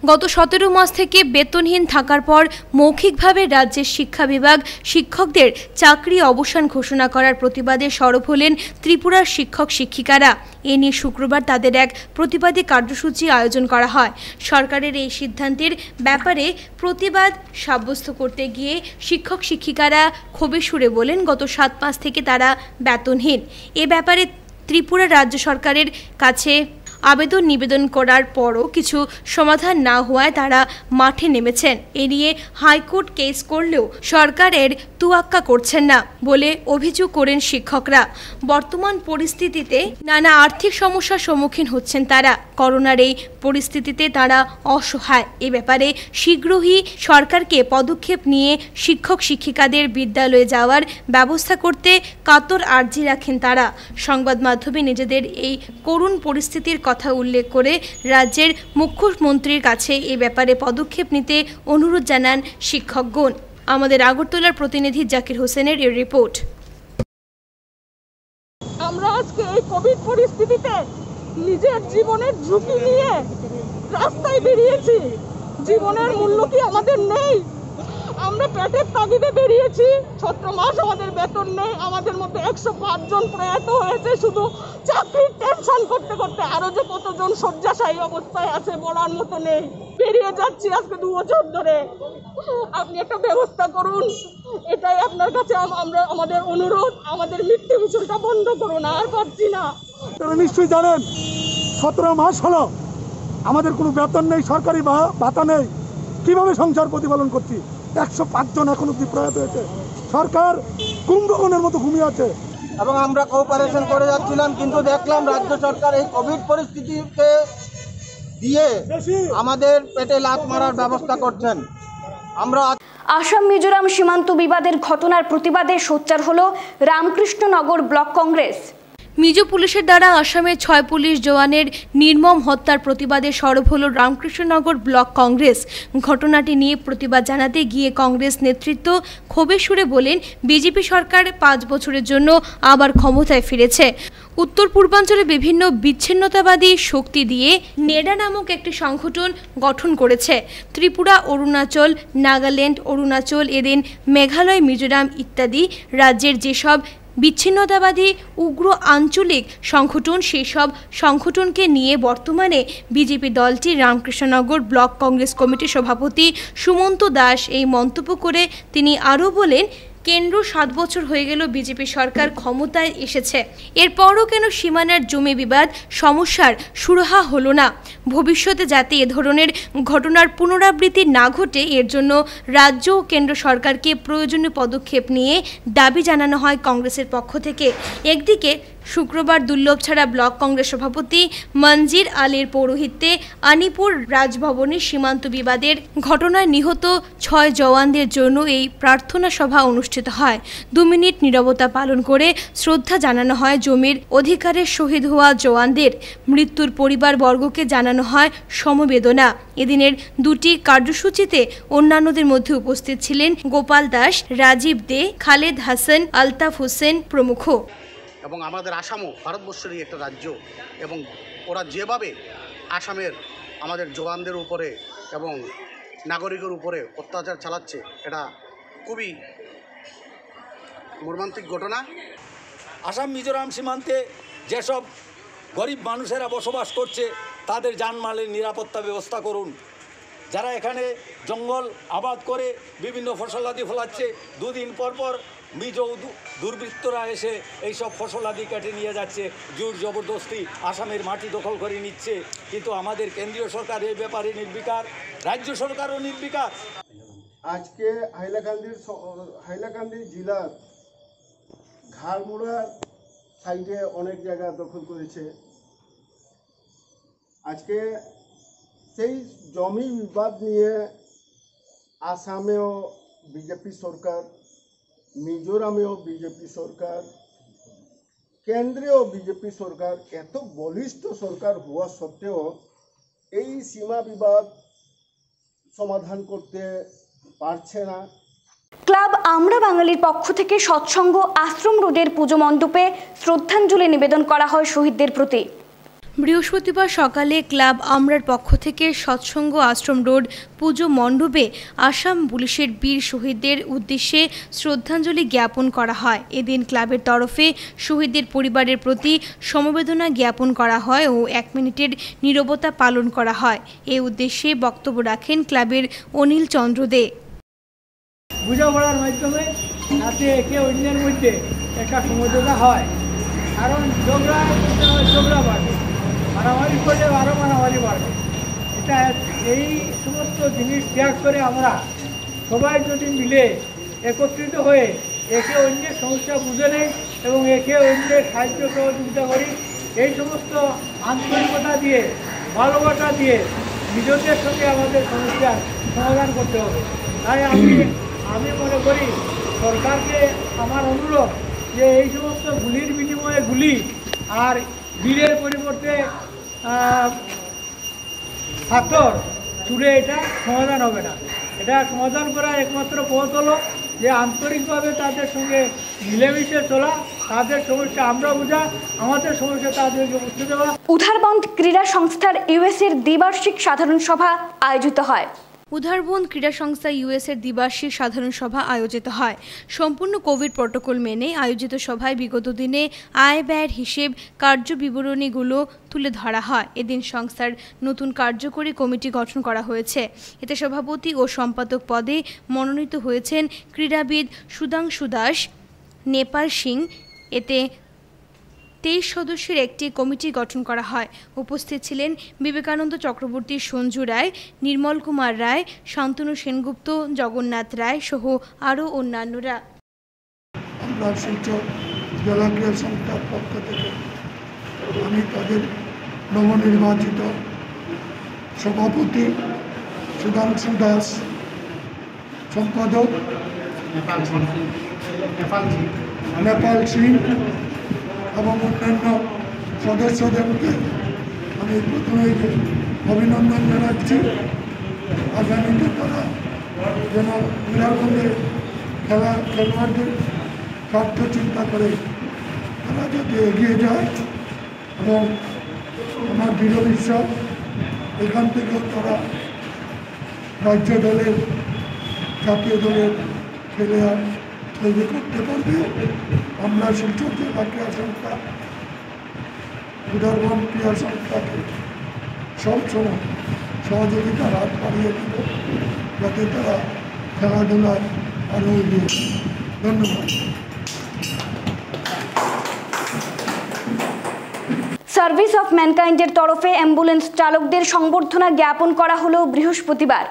গত সতেরো মাস থেকে বেতনহীন থাকার পর মৌখিকভাবে রাজ্যের শিক্ষা বিভাগ শিক্ষকদের চাকরি অবসান ঘোষণা করার প্রতিবাদে সরব হলেন ত্রিপুরার শিক্ষক শিক্ষিকারা। এ নিয়ে শুক্রবার তাদের এক প্রতিবাদী কার্যসূচি আয়োজন করা হয়। সরকারের এই সিদ্ধান্তের ব্যাপারে প্রতিবাদ সাব্যস্ত করতে গিয়ে শিক্ষক শিক্ষিকারা ক্ষোভে সুরে বলেন, গত সাত মাস থেকে তারা বেতনহীন। এ ব্যাপারে ত্রিপুরা রাজ্য সরকারের কাছে আবেদন নিবেদন করার পরও কিছু সমাধান না হওয়ায় তারা মাঠে নেমেছেন। এ নিয়ে হাইকোর্ট কেস করলেও সরকারের তুয়াক্কা করছেন না বলে অভিযোগ করেন শিক্ষকরা। বর্তমান পরিস্থিতিতে নানা আর্থিক সমস্যার সম্মুখীন হচ্ছেন তারা। করোনার এই পরিস্থিতিতে তারা অসহায়। এ ব্যাপারে শীঘ্রই সরকারকে পদক্ষেপ নিয়ে শিক্ষক শিক্ষিকাদের বিদ্যালয়ে যাওয়ার ব্যবস্থা করতে কাতর আর্জি রাখেন তারা। সংবাদ মাধ্যমে নিজেদের এই করুণ পরিস্থিতির কথা উল্লেখ করে রাজ্যের মুখ্যমন্ত্রীর কাছে এ ব্যাপারে পদক্ষেপ নিতে অনুরোধ জানান শিক্ষকগণ আমাদের আগরতলার প্রতিনিধি জাকির হোসেনের এই রিপোর্ট। আমরা আজকে এই কোভিড পরিস্থিতিতে নিজের জীবনের ঝুঁকি নিয়ে রাস্তায় বেরিয়েছি। জীবনের মূল্য কি আমাদের নেই? আমরা পেটের তাগিদে বেরিয়েছি। ছত্র মাস আমাদের বেতন নেই। আমাদের মধ্যে একশো জন প্রয়াত হয়েছে। শুধু চাকরির টেনশন করতে করতে আরও যে কতজন শয্যাশায়ী অবস্থায় আছে বলার মতো নেই। বেরিয়ে যাচ্ছি আজকে দু বছর ধরে। আপনি একটা ব্যবস্থা করুন। এটাই আপনার কাছে আমরা আমাদের অনুরোধ। আমাদের মৃত্যু মিছিলটা বন্ধ করুন, আর পারছি না। নিশ্চয়ই জানেন সতেরো মাস হলো। আমাদের কোনো বেতন নেই, সরকারি ভাতা নেই। কীভাবে সংসার প্রতিপালন করছি? একশো পাঁচজন এখন অব্দি প্রয়াত হয়েছে। সরকার কুম্ভকোণের মতো ঘুমিয়ে আছে। এবং আমরা কোঅপারেশন করে যাচ্ছিলাম কিন্তু দেখলাম রাজ্য সরকার এই কোভিড পরিস্থিতিকে দিয়ে আমাদের পেটে লাত মারার ব্যবস্থা করছেন। আমরা আসাম মিজোরাম সীমান্ত বিবাদের ঘটনার প্রতিবাদে সোচ্চার হল রামকৃষ্ণনগর ব্লক কংগ্রেস। মিজো পুলিশের দ্বারা আসামের ছয় পুলিশ জওয়ানের নির্মম হত্যার প্রতিবাদে সরব হল রামকৃষ্ণনগর ব্লক কংগ্রেস। ঘটনাটি নিয়ে প্রতিবাদ জানাতে গিয়ে কংগ্রেস নেতৃত্ব ক্ষোভে সুরে বলেন, বিজেপি সরকার পাঁচ বছরের জন্য আবার ক্ষমতায় ফিরেছে। উত্তর পূর্বাঞ্চলে বিভিন্ন বিচ্ছিন্নতাবাদী শক্তি দিয়ে নেডা নামক একটি সংগঠন গঠন করেছে। ত্রিপুরা, অরুণাচল, নাগাল্যান্ড, অরুণাচল, এদিন, মেঘালয়, মিজোরাম ইত্যাদি রাজ্যের যেসব বিচ্ছিন্নতাবাদী উগ্র আঞ্চলিক সংগঠন সেসব সংগঠনকে নিয়ে বর্তমানে বিজেপি দলটি রামকৃষ্ণনগর ব্লক কংগ্রেস কমিটির সভাপতি সুমন্ত দাস এই মন্তব্য করে তিনি আরও বলেন কেন্দ্র সাত বছর হয়ে গেল বিজেপি সরকার ক্ষমতায় এসেছে। এরপরও কেন সীমানার জমি বিবাদ, সমস্যার সুরাহা হল না? ভবিষ্যতে যাতে এ ধরনের ঘটনার পুনরাবৃত্তি না ঘটে, এর জন্য রাজ্য ও কেন্দ্র সরকারকে প্রয়োজনীয় পদক্ষেপ নিয়ে দাবি জানানো হয় কংগ্রেসের পক্ষ থেকে। একদিকে শুক্রবার দুর্লভছড়া ব্লক কংগ্রেস সভাপতি মঞ্জির আলীর পৌরোহিত্যে আনিপুর রাজভবনের সীমান্ত বিবাদের ঘটনায় নিহত ছয় জওয়ানদের জন্য এই প্রার্থনা সভা অনুষ্ঠিত হয়। দু মিনিট নীরবতা পালন করে শ্রদ্ধা জানানো হয় জমির অধিকারের শহীদ হওয়া জওয়ানদের। মৃত্যুর পরিবারবর্গকে জানানো হয় সমবেদনা। এদিনের দুটি কার্যসূচিতে অন্যান্যদের মধ্যে উপস্থিত ছিলেন গোপাল দাস, রাজীব দে, খালেদ হাসান, আলতাফ হোসেন প্রমুখ। এবং আমাদের আসামও ভারতবর্ষেরই একটা রাজ্য এবং ওরা যেভাবে আসামের আমাদের জওয়ানদের উপরে এবং নাগরিকের উপরে অত্যাচার চালাচ্ছে, এটা খুবই মর্মান্তিক ঘটনা। আসাম, মিজোরাম সীমান্তে যেসব গরিব মানুষেরা বসবাস করছে, তাদের জানমালের নিরাপত্তা ব্যবস্থা করুন। যারা এখানে জঙ্গল আবাদ করে বিভিন্ন ফসলাদি ফলাচ্ছে, দুদিন পর পর মিজো দুর্বৃত্তরা এসে এইসব ফসলাদি কেটে নিয়ে যাচ্ছে, জোর জবরদস্তি আসামের মাটি দখল করে নিচ্ছে। কিন্তু আমাদের কেন্দ্রীয় সরকার এই ব্যাপারে নির্বিকার, রাজ্য সরকারও নির্বিকার। আজকে হাইলাকান্দির হাইলাকান্দি জেলার ঘাড়মুড়ার সাইডে অনেক জায়গা দখল করেছে। আজকে সেই জমি বিবাদ নিয়ে আসামেও বিজেপি সরকার মিজোরামেও বিজেপি সরকার, কেন্দ্রেও বিজেপি সরকার, এত বলিষ্ঠ সরকার হওয়া সত্ত্বেও এই সীমা বিবাদ সমাধান করতে পারছে না। ক্লাব আমরা বাঙালির পক্ষ থেকে সৎসঙ্গ আশ্রম রোডের পুজো মণ্ডপে শ্রদ্ধাঞ্জলি নিবেদন করা হয় শহীদদের প্রতি। বৃহস্পতিবার সকালে ক্লাব আমরার পক্ষ থেকে সৎসঙ্গ আশ্রম রোড পুজো মণ্ডপে আসাম পুলিশের বীর শহীদদের উদ্দেশ্যে শ্রদ্ধাঞ্জলি জ্ঞাপন করা হয়। এদিন ক্লাবের তরফে শহীদদের পরিবারের প্রতি সমবেদনা জ্ঞাপন করা হয় ও এক মিনিটের নীরবতা পালন করা হয়। এ উদ্দেশ্যে বক্তব্য রাখেন ক্লাবের অনিল চন্দ্র দে। একটা সমঝোতা হয়। কারণ ঝগড়া ঝগড়া বাড়বে মারামারি করলে আরও মারামারি বাড়বে। এটা এই সমস্ত জিনিস ত্যাগ করে আমরা সবাই যদি মিলে একত্রিত হয়ে একে অন্যের সমস্যা বুঝে নেই এবং একে অন্যের সাহায্য সহযোগিতা করি, এই সমস্ত আন্তরিকতা দিয়ে, ভালোবাসা দিয়ে নিজেদের সঙ্গে আমাদের সমস্যার সমাধান করতে হবে। তাই আমি আমি মনে করি সরকারকে আমার অনুরোধ যে এই সমস্ত গুলির বিনিময়ে গুলি আর বীরের পরিবর্তে পাথর ছুড়ে এটা সমাধান হবে না। এটা সমাধান করার একমাত্র পথ হলো যে আন্তরিকভাবে তাদের সঙ্গে মিলেমিশে চলা, তাদের সমস্যা আমরা বোঝা, আমাদের সমস্যা তাদেরকে বুঝতে দেওয়া। ক্রীড়া সংস্থার ইউএসের দ্বিবার্ষিক সাধারণ সভা আয়োজিত হয়। উধারবন্দ ক্রীড়া সংস্থা ইউএসের দ্বিবার্ষিক সাধারণ সভা আয়োজিত হয়। সম্পূর্ণ কোভিড প্রটোকল মেনে আয়োজিত সভায় বিগত দিনে আয় ব্যয়ের হিসেব, কার্য বিবরণীগুলো তুলে ধরা হয়। এদিন সংস্থার নতুন কার্যকরী কমিটি গঠন করা হয়েছে। এতে সভাপতি ও সম্পাদক পদে মনোনীত হয়েছেন ক্রীড়াবিদ সুধাংশু দাস, নেপাল সিং, এতে তেইশ সদস্যের একটি কমিটি গঠন করা হয়। উপস্থিত ছিলেন বিবেকানন্দ চক্রবর্তী সঞ্জু রায় নির্মল কুমার রায় শান্তনু সেনগুপ্ত জগন্নাথ রায় সহ আরও অন্যান্যরা। আমরা শিলচর জেলা ক্রীড়া সংস্থার পক্ষ থেকে আমি তাদের নবনির্বাচিত সভাপতি সুধাংশু দাস সম্পাদক নেপাল সিং এবং অন্যান্য সদস্যদেরকে আমি প্রথমে অভিনন্দন জানাচ্ছি। আগামীতে তারা যেন ক্রীড়াঙ্গনে খেলা খেলোয়াড়দের স্বার্থ চিন্তা করে তারা যাতে এগিয়ে যায় এবং আমার দৃঢ় বিশ্বাস এখান থেকেও তারা রাজ্য দলের জাতীয় দলের খেলোয়াড় তৈরি করতে পারবে আমরা শিলচর জেলা ক্রীড়া সংস্থা উদারবন ক্রীড়া সংস্থাকে সবসময় সহযোগিতার হাত বাড়িয়ে দেব, যাতে তারা খেলাধুলায় আরও এগিয়ে ধন্যবাদ। সার্ভিস অফ ম্যানকাইন্ডের তরফে অ্যাম্বুলেন্স চালকদের সংবর্ধনা জ্ঞাপন করা হলো বৃহস্পতিবার।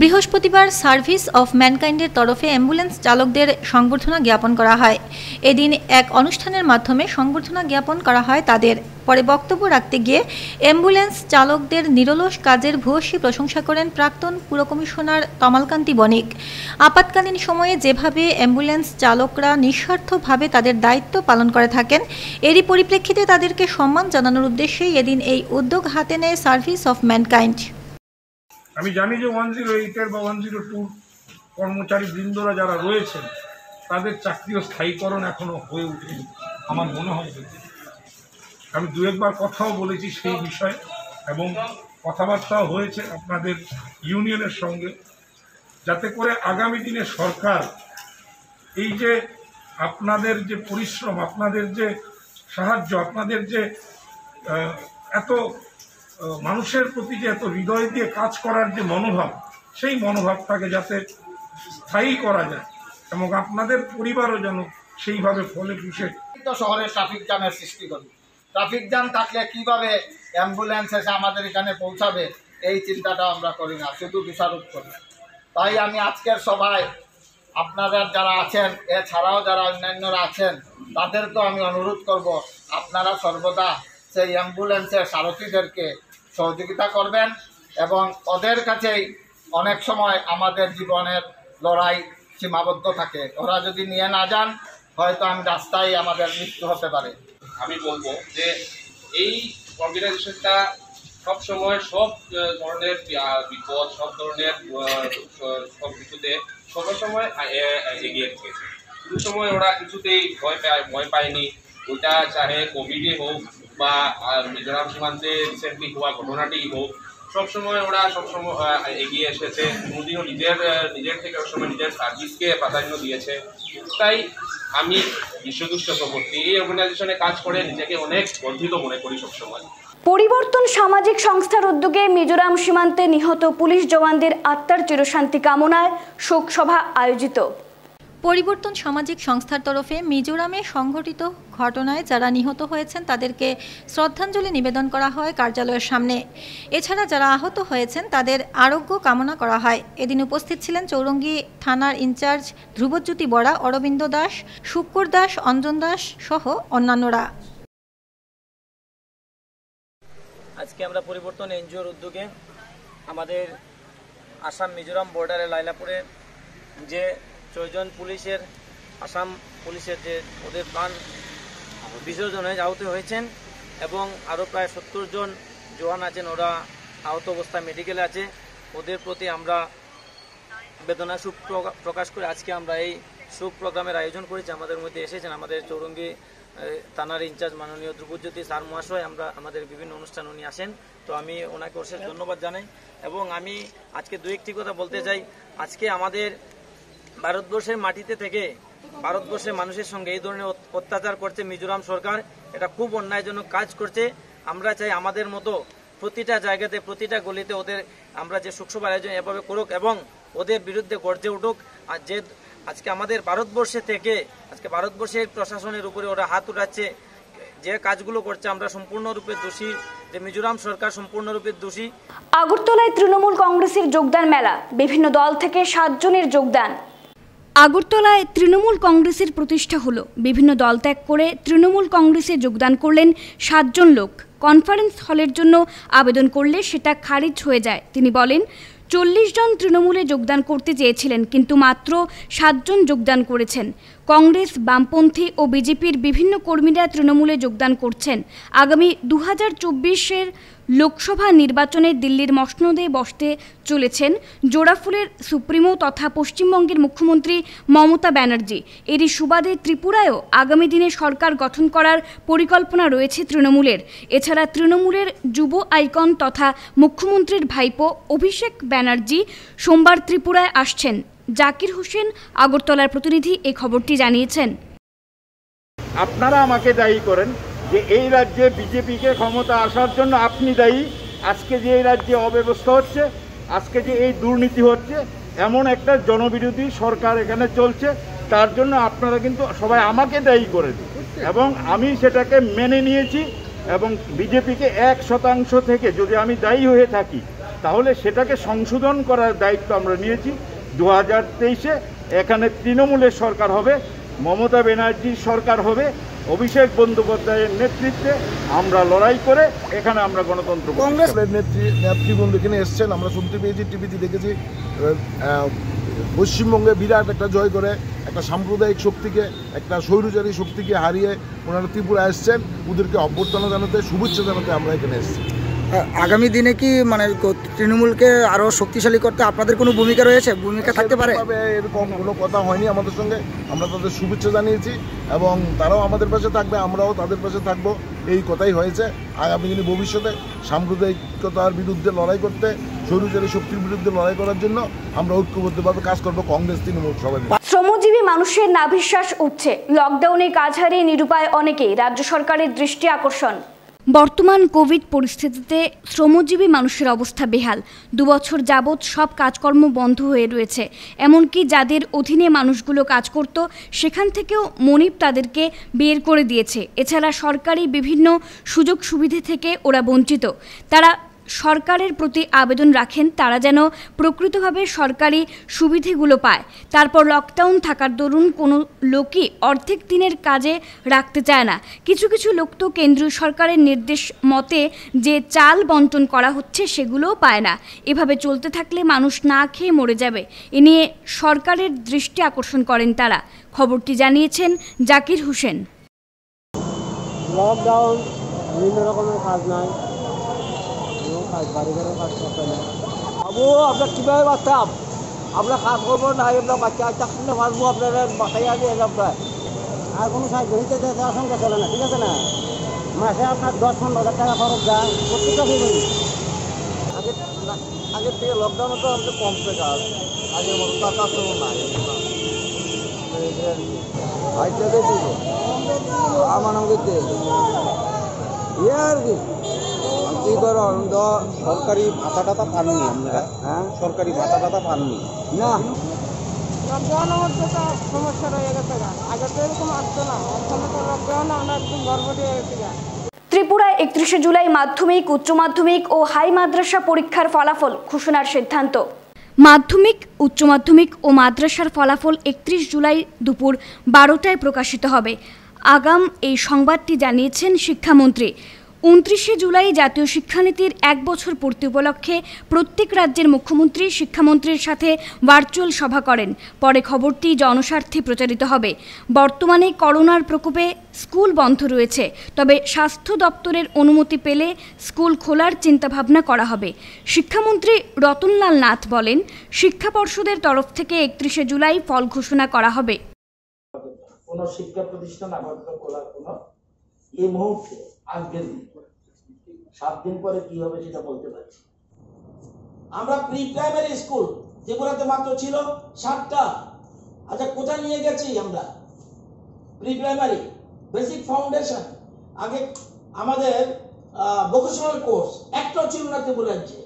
বৃহস্পতিবার সার্ভিস অফ ম্যানকাইন্ডের তরফে অ্যাম্বুলেন্স চালকদের সংবর্ধনা জ্ঞাপন করা হয়। এদিন এক অনুষ্ঠানের মাধ্যমে সংবর্ধনা জ্ঞাপন করা হয় তাদের। পরে বক্তব্য রাখতে গিয়ে অ্যাম্বুলেন্স চালকদের নিরলস কাজের ভূয়সী প্রশংসা করেন প্রাক্তন পুর কমিশনার তমালকান্তি বণিক। আপাতকালীন সময়ে যেভাবে অ্যাম্বুলেন্স চালকরা নিঃস্বার্থভাবে তাদের দায়িত্ব পালন করে থাকেন, এরই পরিপ্রেক্ষিতে তাদেরকে সম্মান জানানোর উদ্দেশ্যেই এদিন এই উদ্যোগ হাতে নেয় সার্ভিস অফ ম্যানকাইন্ড। আমি জানি যে ওয়ান জিরো এইটের বা ওয়ান জিরো টুর কর্মচারী বৃন্দরা যারা রয়েছেন, তাদের চাকরিও স্থায়ীকরণ এখনও হয়ে ওঠেনি, আমার মনে হয়। আমি দু একবার কথাও বলেছি সেই বিষয়ে, এবং কথাবার্তাও হয়েছে আপনাদের ইউনিয়নের সঙ্গে, যাতে করে আগামী দিনে সরকার এই যে আপনাদের যে পরিশ্রম, আপনাদের যে সাহায্য, আপনাদের যে এত মানুষের প্রতি যে এত হৃদয় দিয়ে কাজ করার যে মনোভাব, সেই মনোভাবটাকে যাতে স্থায়ী করা যায় এবং আপনাদের পরিবারও যেন সেইভাবে ফলে পুষে। শহরে ট্রাফিক জ্যামের সৃষ্টি করি ট্রাফিক জ্যাম থাকলে কীভাবে অ্যাম্বুলেন্স এসে আমাদের এখানে পৌঁছাবে, এই চিন্তাটা আমরা করি না, শুধু বিচারক করি। তাই আমি আজকের সভায় আপনারা যারা আছেন, এছাড়াও যারা অন্যান্যরা আছেন, তাদেরকেও আমি অনুরোধ করব, আপনারা সর্বদা সেই অ্যাম্বুলেন্সের সারথীদেরকে সহযোগিতা করবেন এবং ওদের কাছেই অনেক সময় আমাদের জীবনের লড়াই সীমাবদ্ধ থাকে। ওরা যদি নিয়ে না যান, হয়তো আমি রাস্তায় আমাদের মৃত্যু হতে পারে। আমি বলব যে এই অর্গানাইজেশনটা সব সময় সব ধরনের বিপদ, সব ধরনের সব কিছুতে সব সময় এগিয়ে থেকেছে কিছু সময় ওরা কিছুতেই ভয় পায়, ভয় পায়নি। ওটা চাহে কোভিডে হোক বা মিজোরাম সীমান্তে রিসেন্টলি হওয়া ঘটনাটি হোক সবসময় ওরা সবসময় এগিয়ে এসেছে। কোনোদিনও নিজের নিজের থেকে সবসময় নিজের সার্ভিসকে প্রাধান্য দিয়েছে। তাই আমি বিশ্বদুষ চক্রবর্তী এই অর্গানাইজেশনে কাজ করে নিজেকে অনেক গর্বিত মনে করি সবসময় পরিবর্তন সামাজিক সংস্থার উদ্যোগে মিজোরাম সীমান্তে নিহত পুলিশ জওয়ানদের আত্মার চিরশান্তি কামনায় শোকসভা আয়োজিত। পরিবর্তন সামাজিক সংস্থার তরফে মিজোরামে সংঘটিত ঘটনায় যারা নিহত হয়েছেন, তাদেরকে শ্রদ্ধাঞ্জলি নিবেদন করা হয় কার্যালয়ের সামনে। এছাড়া যারা আহত হয়েছেন, তাদের আরোগ্য কামনা করা হয়। এদিন উপস্থিত ছিলেন চৌরঙ্গি থানার ইনচার্জ ধ্রুবজ্যোতি বরা অরবিন্দ দাস, শুক্কর দাস, অঞ্জন দাস সহ অন্যান্যরা। আজকে আমরা পরিবর্তন এনজিওর উদ্যোগে আমাদের আসাম মিজোরাম বর্ডারে লাইলাপুরে যে ছয়জন পুলিশের, আসাম পুলিশের যে ওদের প্রাণ বিসর্জনে আহত হয়েছেন এবং আরও প্রায় সত্তর জন জওয়ান আছেন, ওরা আহত অবস্থায় মেডিকেলে আছে। ওদের প্রতি আমরা বেদনা সুখ প্রকা- প্রকাশ করে আজকে আমরা এই সুখ প্রোগ্রামের আয়োজন করেছি। আমাদের মধ্যে এসেছেন আমাদের চৌরঙ্গি থানার ইনচার্জ মাননীয় ধ্রুবজ্যোতি স্যার মহাশয়, আমরা আমাদের বিভিন্ন অনুষ্ঠান উনি আসেন। তো আমি ওনাকে অশেষ ধন্যবাদ জানাই এবং আমি আজকে দু একটি কথা বলতে চাই। আজকে আমাদের ভারতবর্ষের মাটিতে থেকে ভারতবর্ষের মানুষের সঙ্গে এই ধরনের অত- অত্যাচার করছে মিজোরাম সরকার। এটা খুব অন্যায়জনক কাজ করছে। আমরা চাই আমাদের মতো প্রতিটা জায়গাতে, প্রতিটা গলিতে ওদের আমরা যে সুখসভা আয়োজন এভাবে করুক এবং ওদের বিরুদ্ধে গর্জে উঠুক। আর যে আজকে আমাদের ভারতবর্ষে থেকে, আজকে ভারতবর্ষের প্রশাসনের উপরে ওরা হাত উঠাচ্ছে। যে কাজগুলো করছে আমরা সম্পূর্ণরূপে দোষী। যে মিজোরাম সরকার সম্পূর্ণরূপে দোষী। আগরতলায় তৃণমূল কংগ্রেসের যোগদান মেলা। বিভিন্ন দল থেকে সাতজনের যোগদান। আগরতলায় তৃণমূল কংগ্রেসের প্রতিষ্ঠা হলো। বিভিন্ন দল ত্যাগ করে তৃণমূল কংগ্রেসে যোগদান করলেন সাতজন লোক। কনফারেন্স হলের জন্য আবেদন করলে সেটা খারিজ হয়ে যায়, তিনি বলেন। চল্লিশ জন তৃণমূলে যোগদান করতে চেয়েছিলেন, কিন্তু মাত্র সাতজন যোগদান করেছেন। কংগ্রেস, বামপন্থী ও বিজেপির বিভিন্ন কর্মীরা তৃণমূলে যোগদান করছেন। আগামী দু হাজার চব্বিশের লোকসভা নির্বাচনে দিল্লির মসনদে বসতে চলেছেন জোড়াফুলের সুপ্রিমো তথা পশ্চিমবঙ্গের মুখ্যমন্ত্রী মমতা ব্যানার্জি। এরই সুবাদে ত্রিপুরায়ও আগামী দিনে সরকার গঠন করার পরিকল্পনা রয়েছে তৃণমূলের। এছাড়া তৃণমূলের যুব আইকন তথা মুখ্যমন্ত্রীর ভাইপো অভিষেক ব্যানার্জি সোমবার ত্রিপুরায় আসছেন। জাকির হোসেন, আগরতলার প্রতিনিধি এই খবরটি জানিয়েছেন। আপনারা আমাকে দায়ী করেন। যে এই রাজ্যে বিজেপিকে ক্ষমতা আসার জন্য আপনি দায়ী আজকে যে এই রাজ্যে অব্যবস্থা হচ্ছে আজকে যে এই দুর্নীতি হচ্ছে এমন একটা জনবিরোধী সরকার এখানে চলছে তার জন্য আপনারা কিন্তু সবাই আমাকে দায়ী করেন এবং আমি সেটাকে মেনে নিয়েছি এবং বিজেপিকে এক শতাংশ থেকে যদি আমি দায়ী হয়ে থাকি তাহলে সেটাকে সংশোধন করার দায়িত্ব আমরা নিয়েছি। দু হাজার তেইশে এখানে তৃণমূলের সরকার হবে মমতা ব্যানার্জির সরকার হবে অভিষেক বন্দ্যোপাধ্যায়ের নেতৃত্বে আমরা লড়াই করে এখানে আমরা গণতন্ত্র কংগ্রেসের নেত্রী নেতৃবৃন্দ এখানে এসছেন, আমরা শুনতে পেয়েছি, টিভিতে দেখেছি পশ্চিমবঙ্গে বিরাট একটা জয় করে, একটা সাম্প্রদায়িক শক্তিকে, একটা স্বৈরচারী শক্তিকে হারিয়ে ওনারা ত্রিপুরা এসছেন। ওদেরকে অভ্যর্থনা জানাতে, শুভেচ্ছা জানাতে আমরা এখানে এসেছি। আগামী দিনে কি মানে তৃণমূলকে আরও শক্তিশালী করতে আপনাদের কোনো ভূমিকা রয়েছে? ভূমিকা থাকতে পারে? এরকম কোনো কথা হয়নি আমাদের সঙ্গে। আমরা তাদের শুভেচ্ছা জানিয়েছি এবং তারাও আমাদের পাশে থাকবে আমরাও তাদের পাশে থাকব। এই কথাই হয়েছে। আগামী দিনে ভবিষ্যতে সাম্প্রদায়িকতার বিরুদ্ধে লড়াই করতে স্বৈরচারী শক্তির বিরুদ্ধে লড়াই করার জন্য আমরা ঐক্যবদ্ধভাবে কাজ করব কংগ্রেস তৃণমূল সবাই। শ্রমজীবী মানুষের নাভিশ্বাস উঠছে। লকডাউনে কাজ হারিয়ে নিরুপায় অনেকেই। রাজ্য সরকারের দৃষ্টি আকর্ষণ। বর্তমান কোভিড পরিস্থিতিতে শ্রমজীবী মানুষের অবস্থা বেহাল। দুবছর যাবৎ সব কাজকর্ম বন্ধ হয়ে রয়েছে। এমনকি যাদের অধীনে মানুষগুলো কাজ করত, সেখান থেকেও মনিব তাদেরকে বের করে দিয়েছে। এছাড়া সরকারি বিভিন্ন সুযোগ সুবিধে থেকে ওরা বঞ্চিত। তারা সরকারের প্রতি আবেদন রাখেন, তারা যেন প্রকৃতভাবে সরকারি সুবিধেগুলো পায়। তারপর লকডাউন থাকার দরুন কোনো লোকই অর্ধেক দিনের কাজে রাখতে চায় না। কিছু কিছু লোক তো কেন্দ্রীয় সরকারের নির্দেশ মতে যে চাল বন্টন করা হচ্ছে সেগুলোও পায় না। এভাবে চলতে থাকলে মানুষ না খেয়ে মরে যাবে। এ নিয়ে সরকারের দৃষ্টি আকর্ষণ করেন তারা। খবরটি জানিয়েছেন জাকির হোসেন। লকডাউন বিভিন্ন রকমের কাজ নাই কোনো কাজ বাড়ি ঘরে কাজ করতে না বাবু আপনার কীভাবে বাঁচতাম আমরা কাজ করব না আমরা বাচ্চা বাচ্চা কিনে বাঁচবো আপনারা বাসায় দিয়ে আপনার আর কোনো সাহায্য দেওয়ার সঙ্গে চলে না ঠিক আছে না? মাসে আপনার দশ পনেরো হাজার টাকা খরচ যায় প্রত্যেকটা ফ্যামিলি আগে আগের থেকে লকডাউনে তো আমাদের কমছে কাজ। আগের মতো তার কাজ করব না দিব। আমার আমাকে দে ইয়ে আর কি? করো সরকারি ভাতা টাতা পাননি আমরা। হ্যাঁ? সরকারি ভাতা টাতা পাননি। না। লকডাউনের তো সমস্যা রয়ে গেছে আগে তো এরকম আসতো না এখন আমরা একদম গর্ভবতী হয়ে গেছি ত্রিপুরায় একত্রিশে জুলাই মাধ্যমিক উচ্চ মাধ্যমিক ও হাই মাদ্রাসা পরীক্ষার ফলাফল ঘোষণার সিদ্ধান্ত। মাধ্যমিক উচ্চ মাধ্যমিক ও মাদ্রাসার ফলাফল একত্রিশ জুলাই দুপুর বারোটায় প্রকাশিত হবে। আগাম এই সংবাদটি জানিয়েছেন শিক্ষামন্ত্রী। উনত্রিশে জুলাই জাতীয় শিক্ষানীতির এক বছর পূর্তি উপলক্ষে প্রত্যেক রাজ্যের মুখ্যমন্ত্রী, শিক্ষামন্ত্রীর সাথে ভার্চুয়াল সভা করেন। পরে খবরটি জনস্বার্থে প্রচারিত হবে। বর্তমানে করোনার প্রকোপে স্কুল বন্ধ রয়েছে, তবে স্বাস্থ্য দপ্তরের অনুমতি পেলে স্কুল খোলার চিন্তাভাবনা করা হবে। শিক্ষামন্ত্রী রতনলাল নাথ বলেন, শিক্ষা পর্ষদের তরফ থেকে একত্রিশে জুলাই ফল ঘোষণা করা হবে। কোনো শিক্ষা প্রতিষ্ঠান কোনো এই মুহূর্তে আজকের দিন সাত দিন পরে কি হবে সেটা বলতে পারছি আমরা প্রি প্রাইমারি স্কুল ত্রিপুরাতে মাত্র ছিল সাতটা। আচ্ছা কোথায় নিয়ে গেছি আমরা? প্রি প্রাইমারি বেসিক ফাউন্ডেশন আগে আমাদের ভোকেশনাল কোর্স একটাও ছিল না ত্রিপুরা রাজ্যে।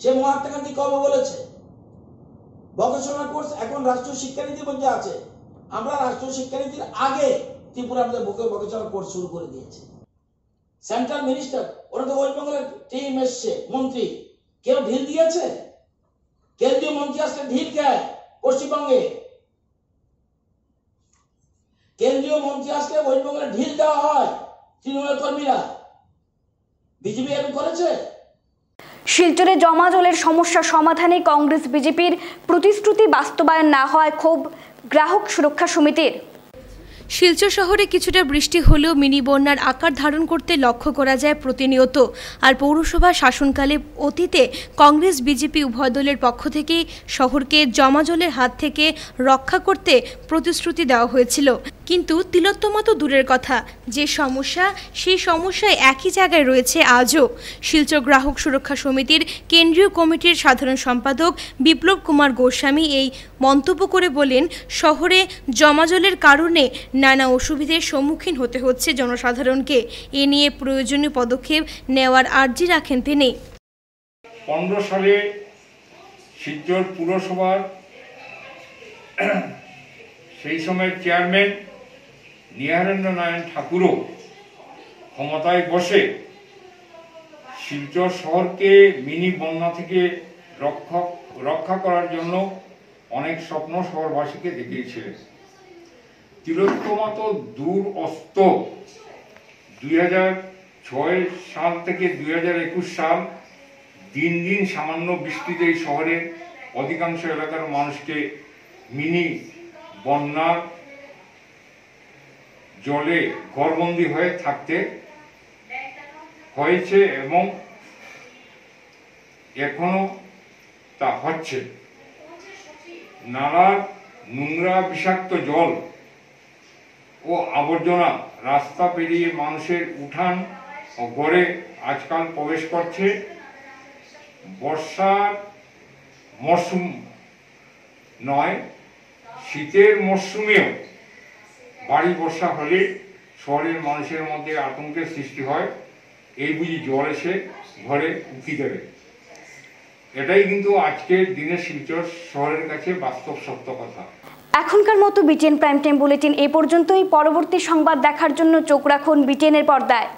সে মহাত্মা গান্ধী কবে বলেছে? ভোকেশনাল কোর্স এখন রাষ্ট্রীয় শিক্ষানীতির মধ্যে আছে। আমরা রাষ্ট্রীয় শিক্ষানীতির আগে ত্রিপুরা আমাদের ভোকেশনাল কোর্স শুরু করে দিয়েছে। সেন্ট্রাল মিনিস্টার ওরা তো ওয়েস্ট বেঙ্গলের টিম এসছে, মন্ত্রী। কেউ ঢিল দিয়েছে? কেন্দ্রীয় মন্ত্রী আসলে ঢিল খায় পশ্চিমবঙ্গে। কেন্দ্রীয় মন্ত্রী আসলে ওয়েস্ট বেঙ্গলে ঢিল দেওয়া হয় তৃণমূল কর্মীরা। বিজেপি এরকম করেছে? শিলচরে জমা জলের সমস্যা সমাধানে কংগ্রেস, বিজেপির প্রতিশ্রুতি বাস্তবায়ন না হয় ক্ষোভ গ্রাহক সুরক্ষা সমিতির। শিলচর শহরে কিছুটা বৃষ্টি হলেও মিনি বন্যার আকার ধারণ করতে লক্ষ্য করা যায় প্রতিনিয়ত। আর পৌরসভা শাসনকালে অতীতে কংগ্রেস, বিজেপি উভয় দলের পক্ষ থেকেই শহরকে জমাজলের হাত থেকে রক্ষা করতে প্রতিশ্রুতি দেওয়া হয়েছিল। কিন্তু তিলোত্তমা তো দূরের কথা। যে সমস্যা, সেই সমস্যায় একই জায়গায় রয়েছে আজও। শিলচর গ্রাহক সুরক্ষা সমিতির কেন্দ্রীয় কমিটির সাধারণ সম্পাদক বিপ্লব কুমার গোস্বামী এই মন্তব্য করে বলেন, শহরে জমাজলের কারণে নানা অসুবিধার সম্মুখীন হতে হচ্ছে জনসাধারণকে। এ নিয়ে প্রয়োজনীয় পদক্ষেপ নেওয়ার আর্জি রাখেন তিনি। পনেরো সালে শিলচর পুরসভার সেই সময়ের চেয়ারম্যান নিহারেন্দ্র নারায়ণ ঠাকুরও ক্ষমতায় বসে শিলচর শহরকে মিনি বন্যা থেকে রক্ষা রক্ষা করার জন্য অনেক স্বপ্ন শহরবাসীকে দেখিয়েছিলেন। তিলোত্তমা তো দূর অস্ত। দুই ছয় সাল থেকে দুই হাজার একুশ সাল দিন দিন সামান্য বৃষ্টিতে এই শহরের অধিকাংশ এলাকার মানুষকে মিনি বন্যার জলে ঘরবন্দি হয়ে থাকতে হয়েছে এবং এখনও তা হচ্ছে। নালার নোংরা বিষাক্ত জল ও আবর্জনা রাস্তা পেরিয়ে মানুষের উঠান ও গড়ে আজকাল প্রবেশ করছে। বর্ষার মরশুম নয়, শীতের মরশুমেও বাড়ি বর্ষা হলে শহরের মানুষের মধ্যে আতঙ্কের সৃষ্টি হয়। এই বুঝি জল এসে ঘরে উঠি দেবে। এটাই কিন্তু আজকের দিনে শিলচর শহরের কাছে বাস্তব সত্য কথা। এখনকার মতো বিটিএন প্রাইম টাইম বুলেটিন এ পর্যন্তই। পরবর্তী সংবাদ দেখার জন্য চোখ রাখুন বিটিএনের পর্দায়।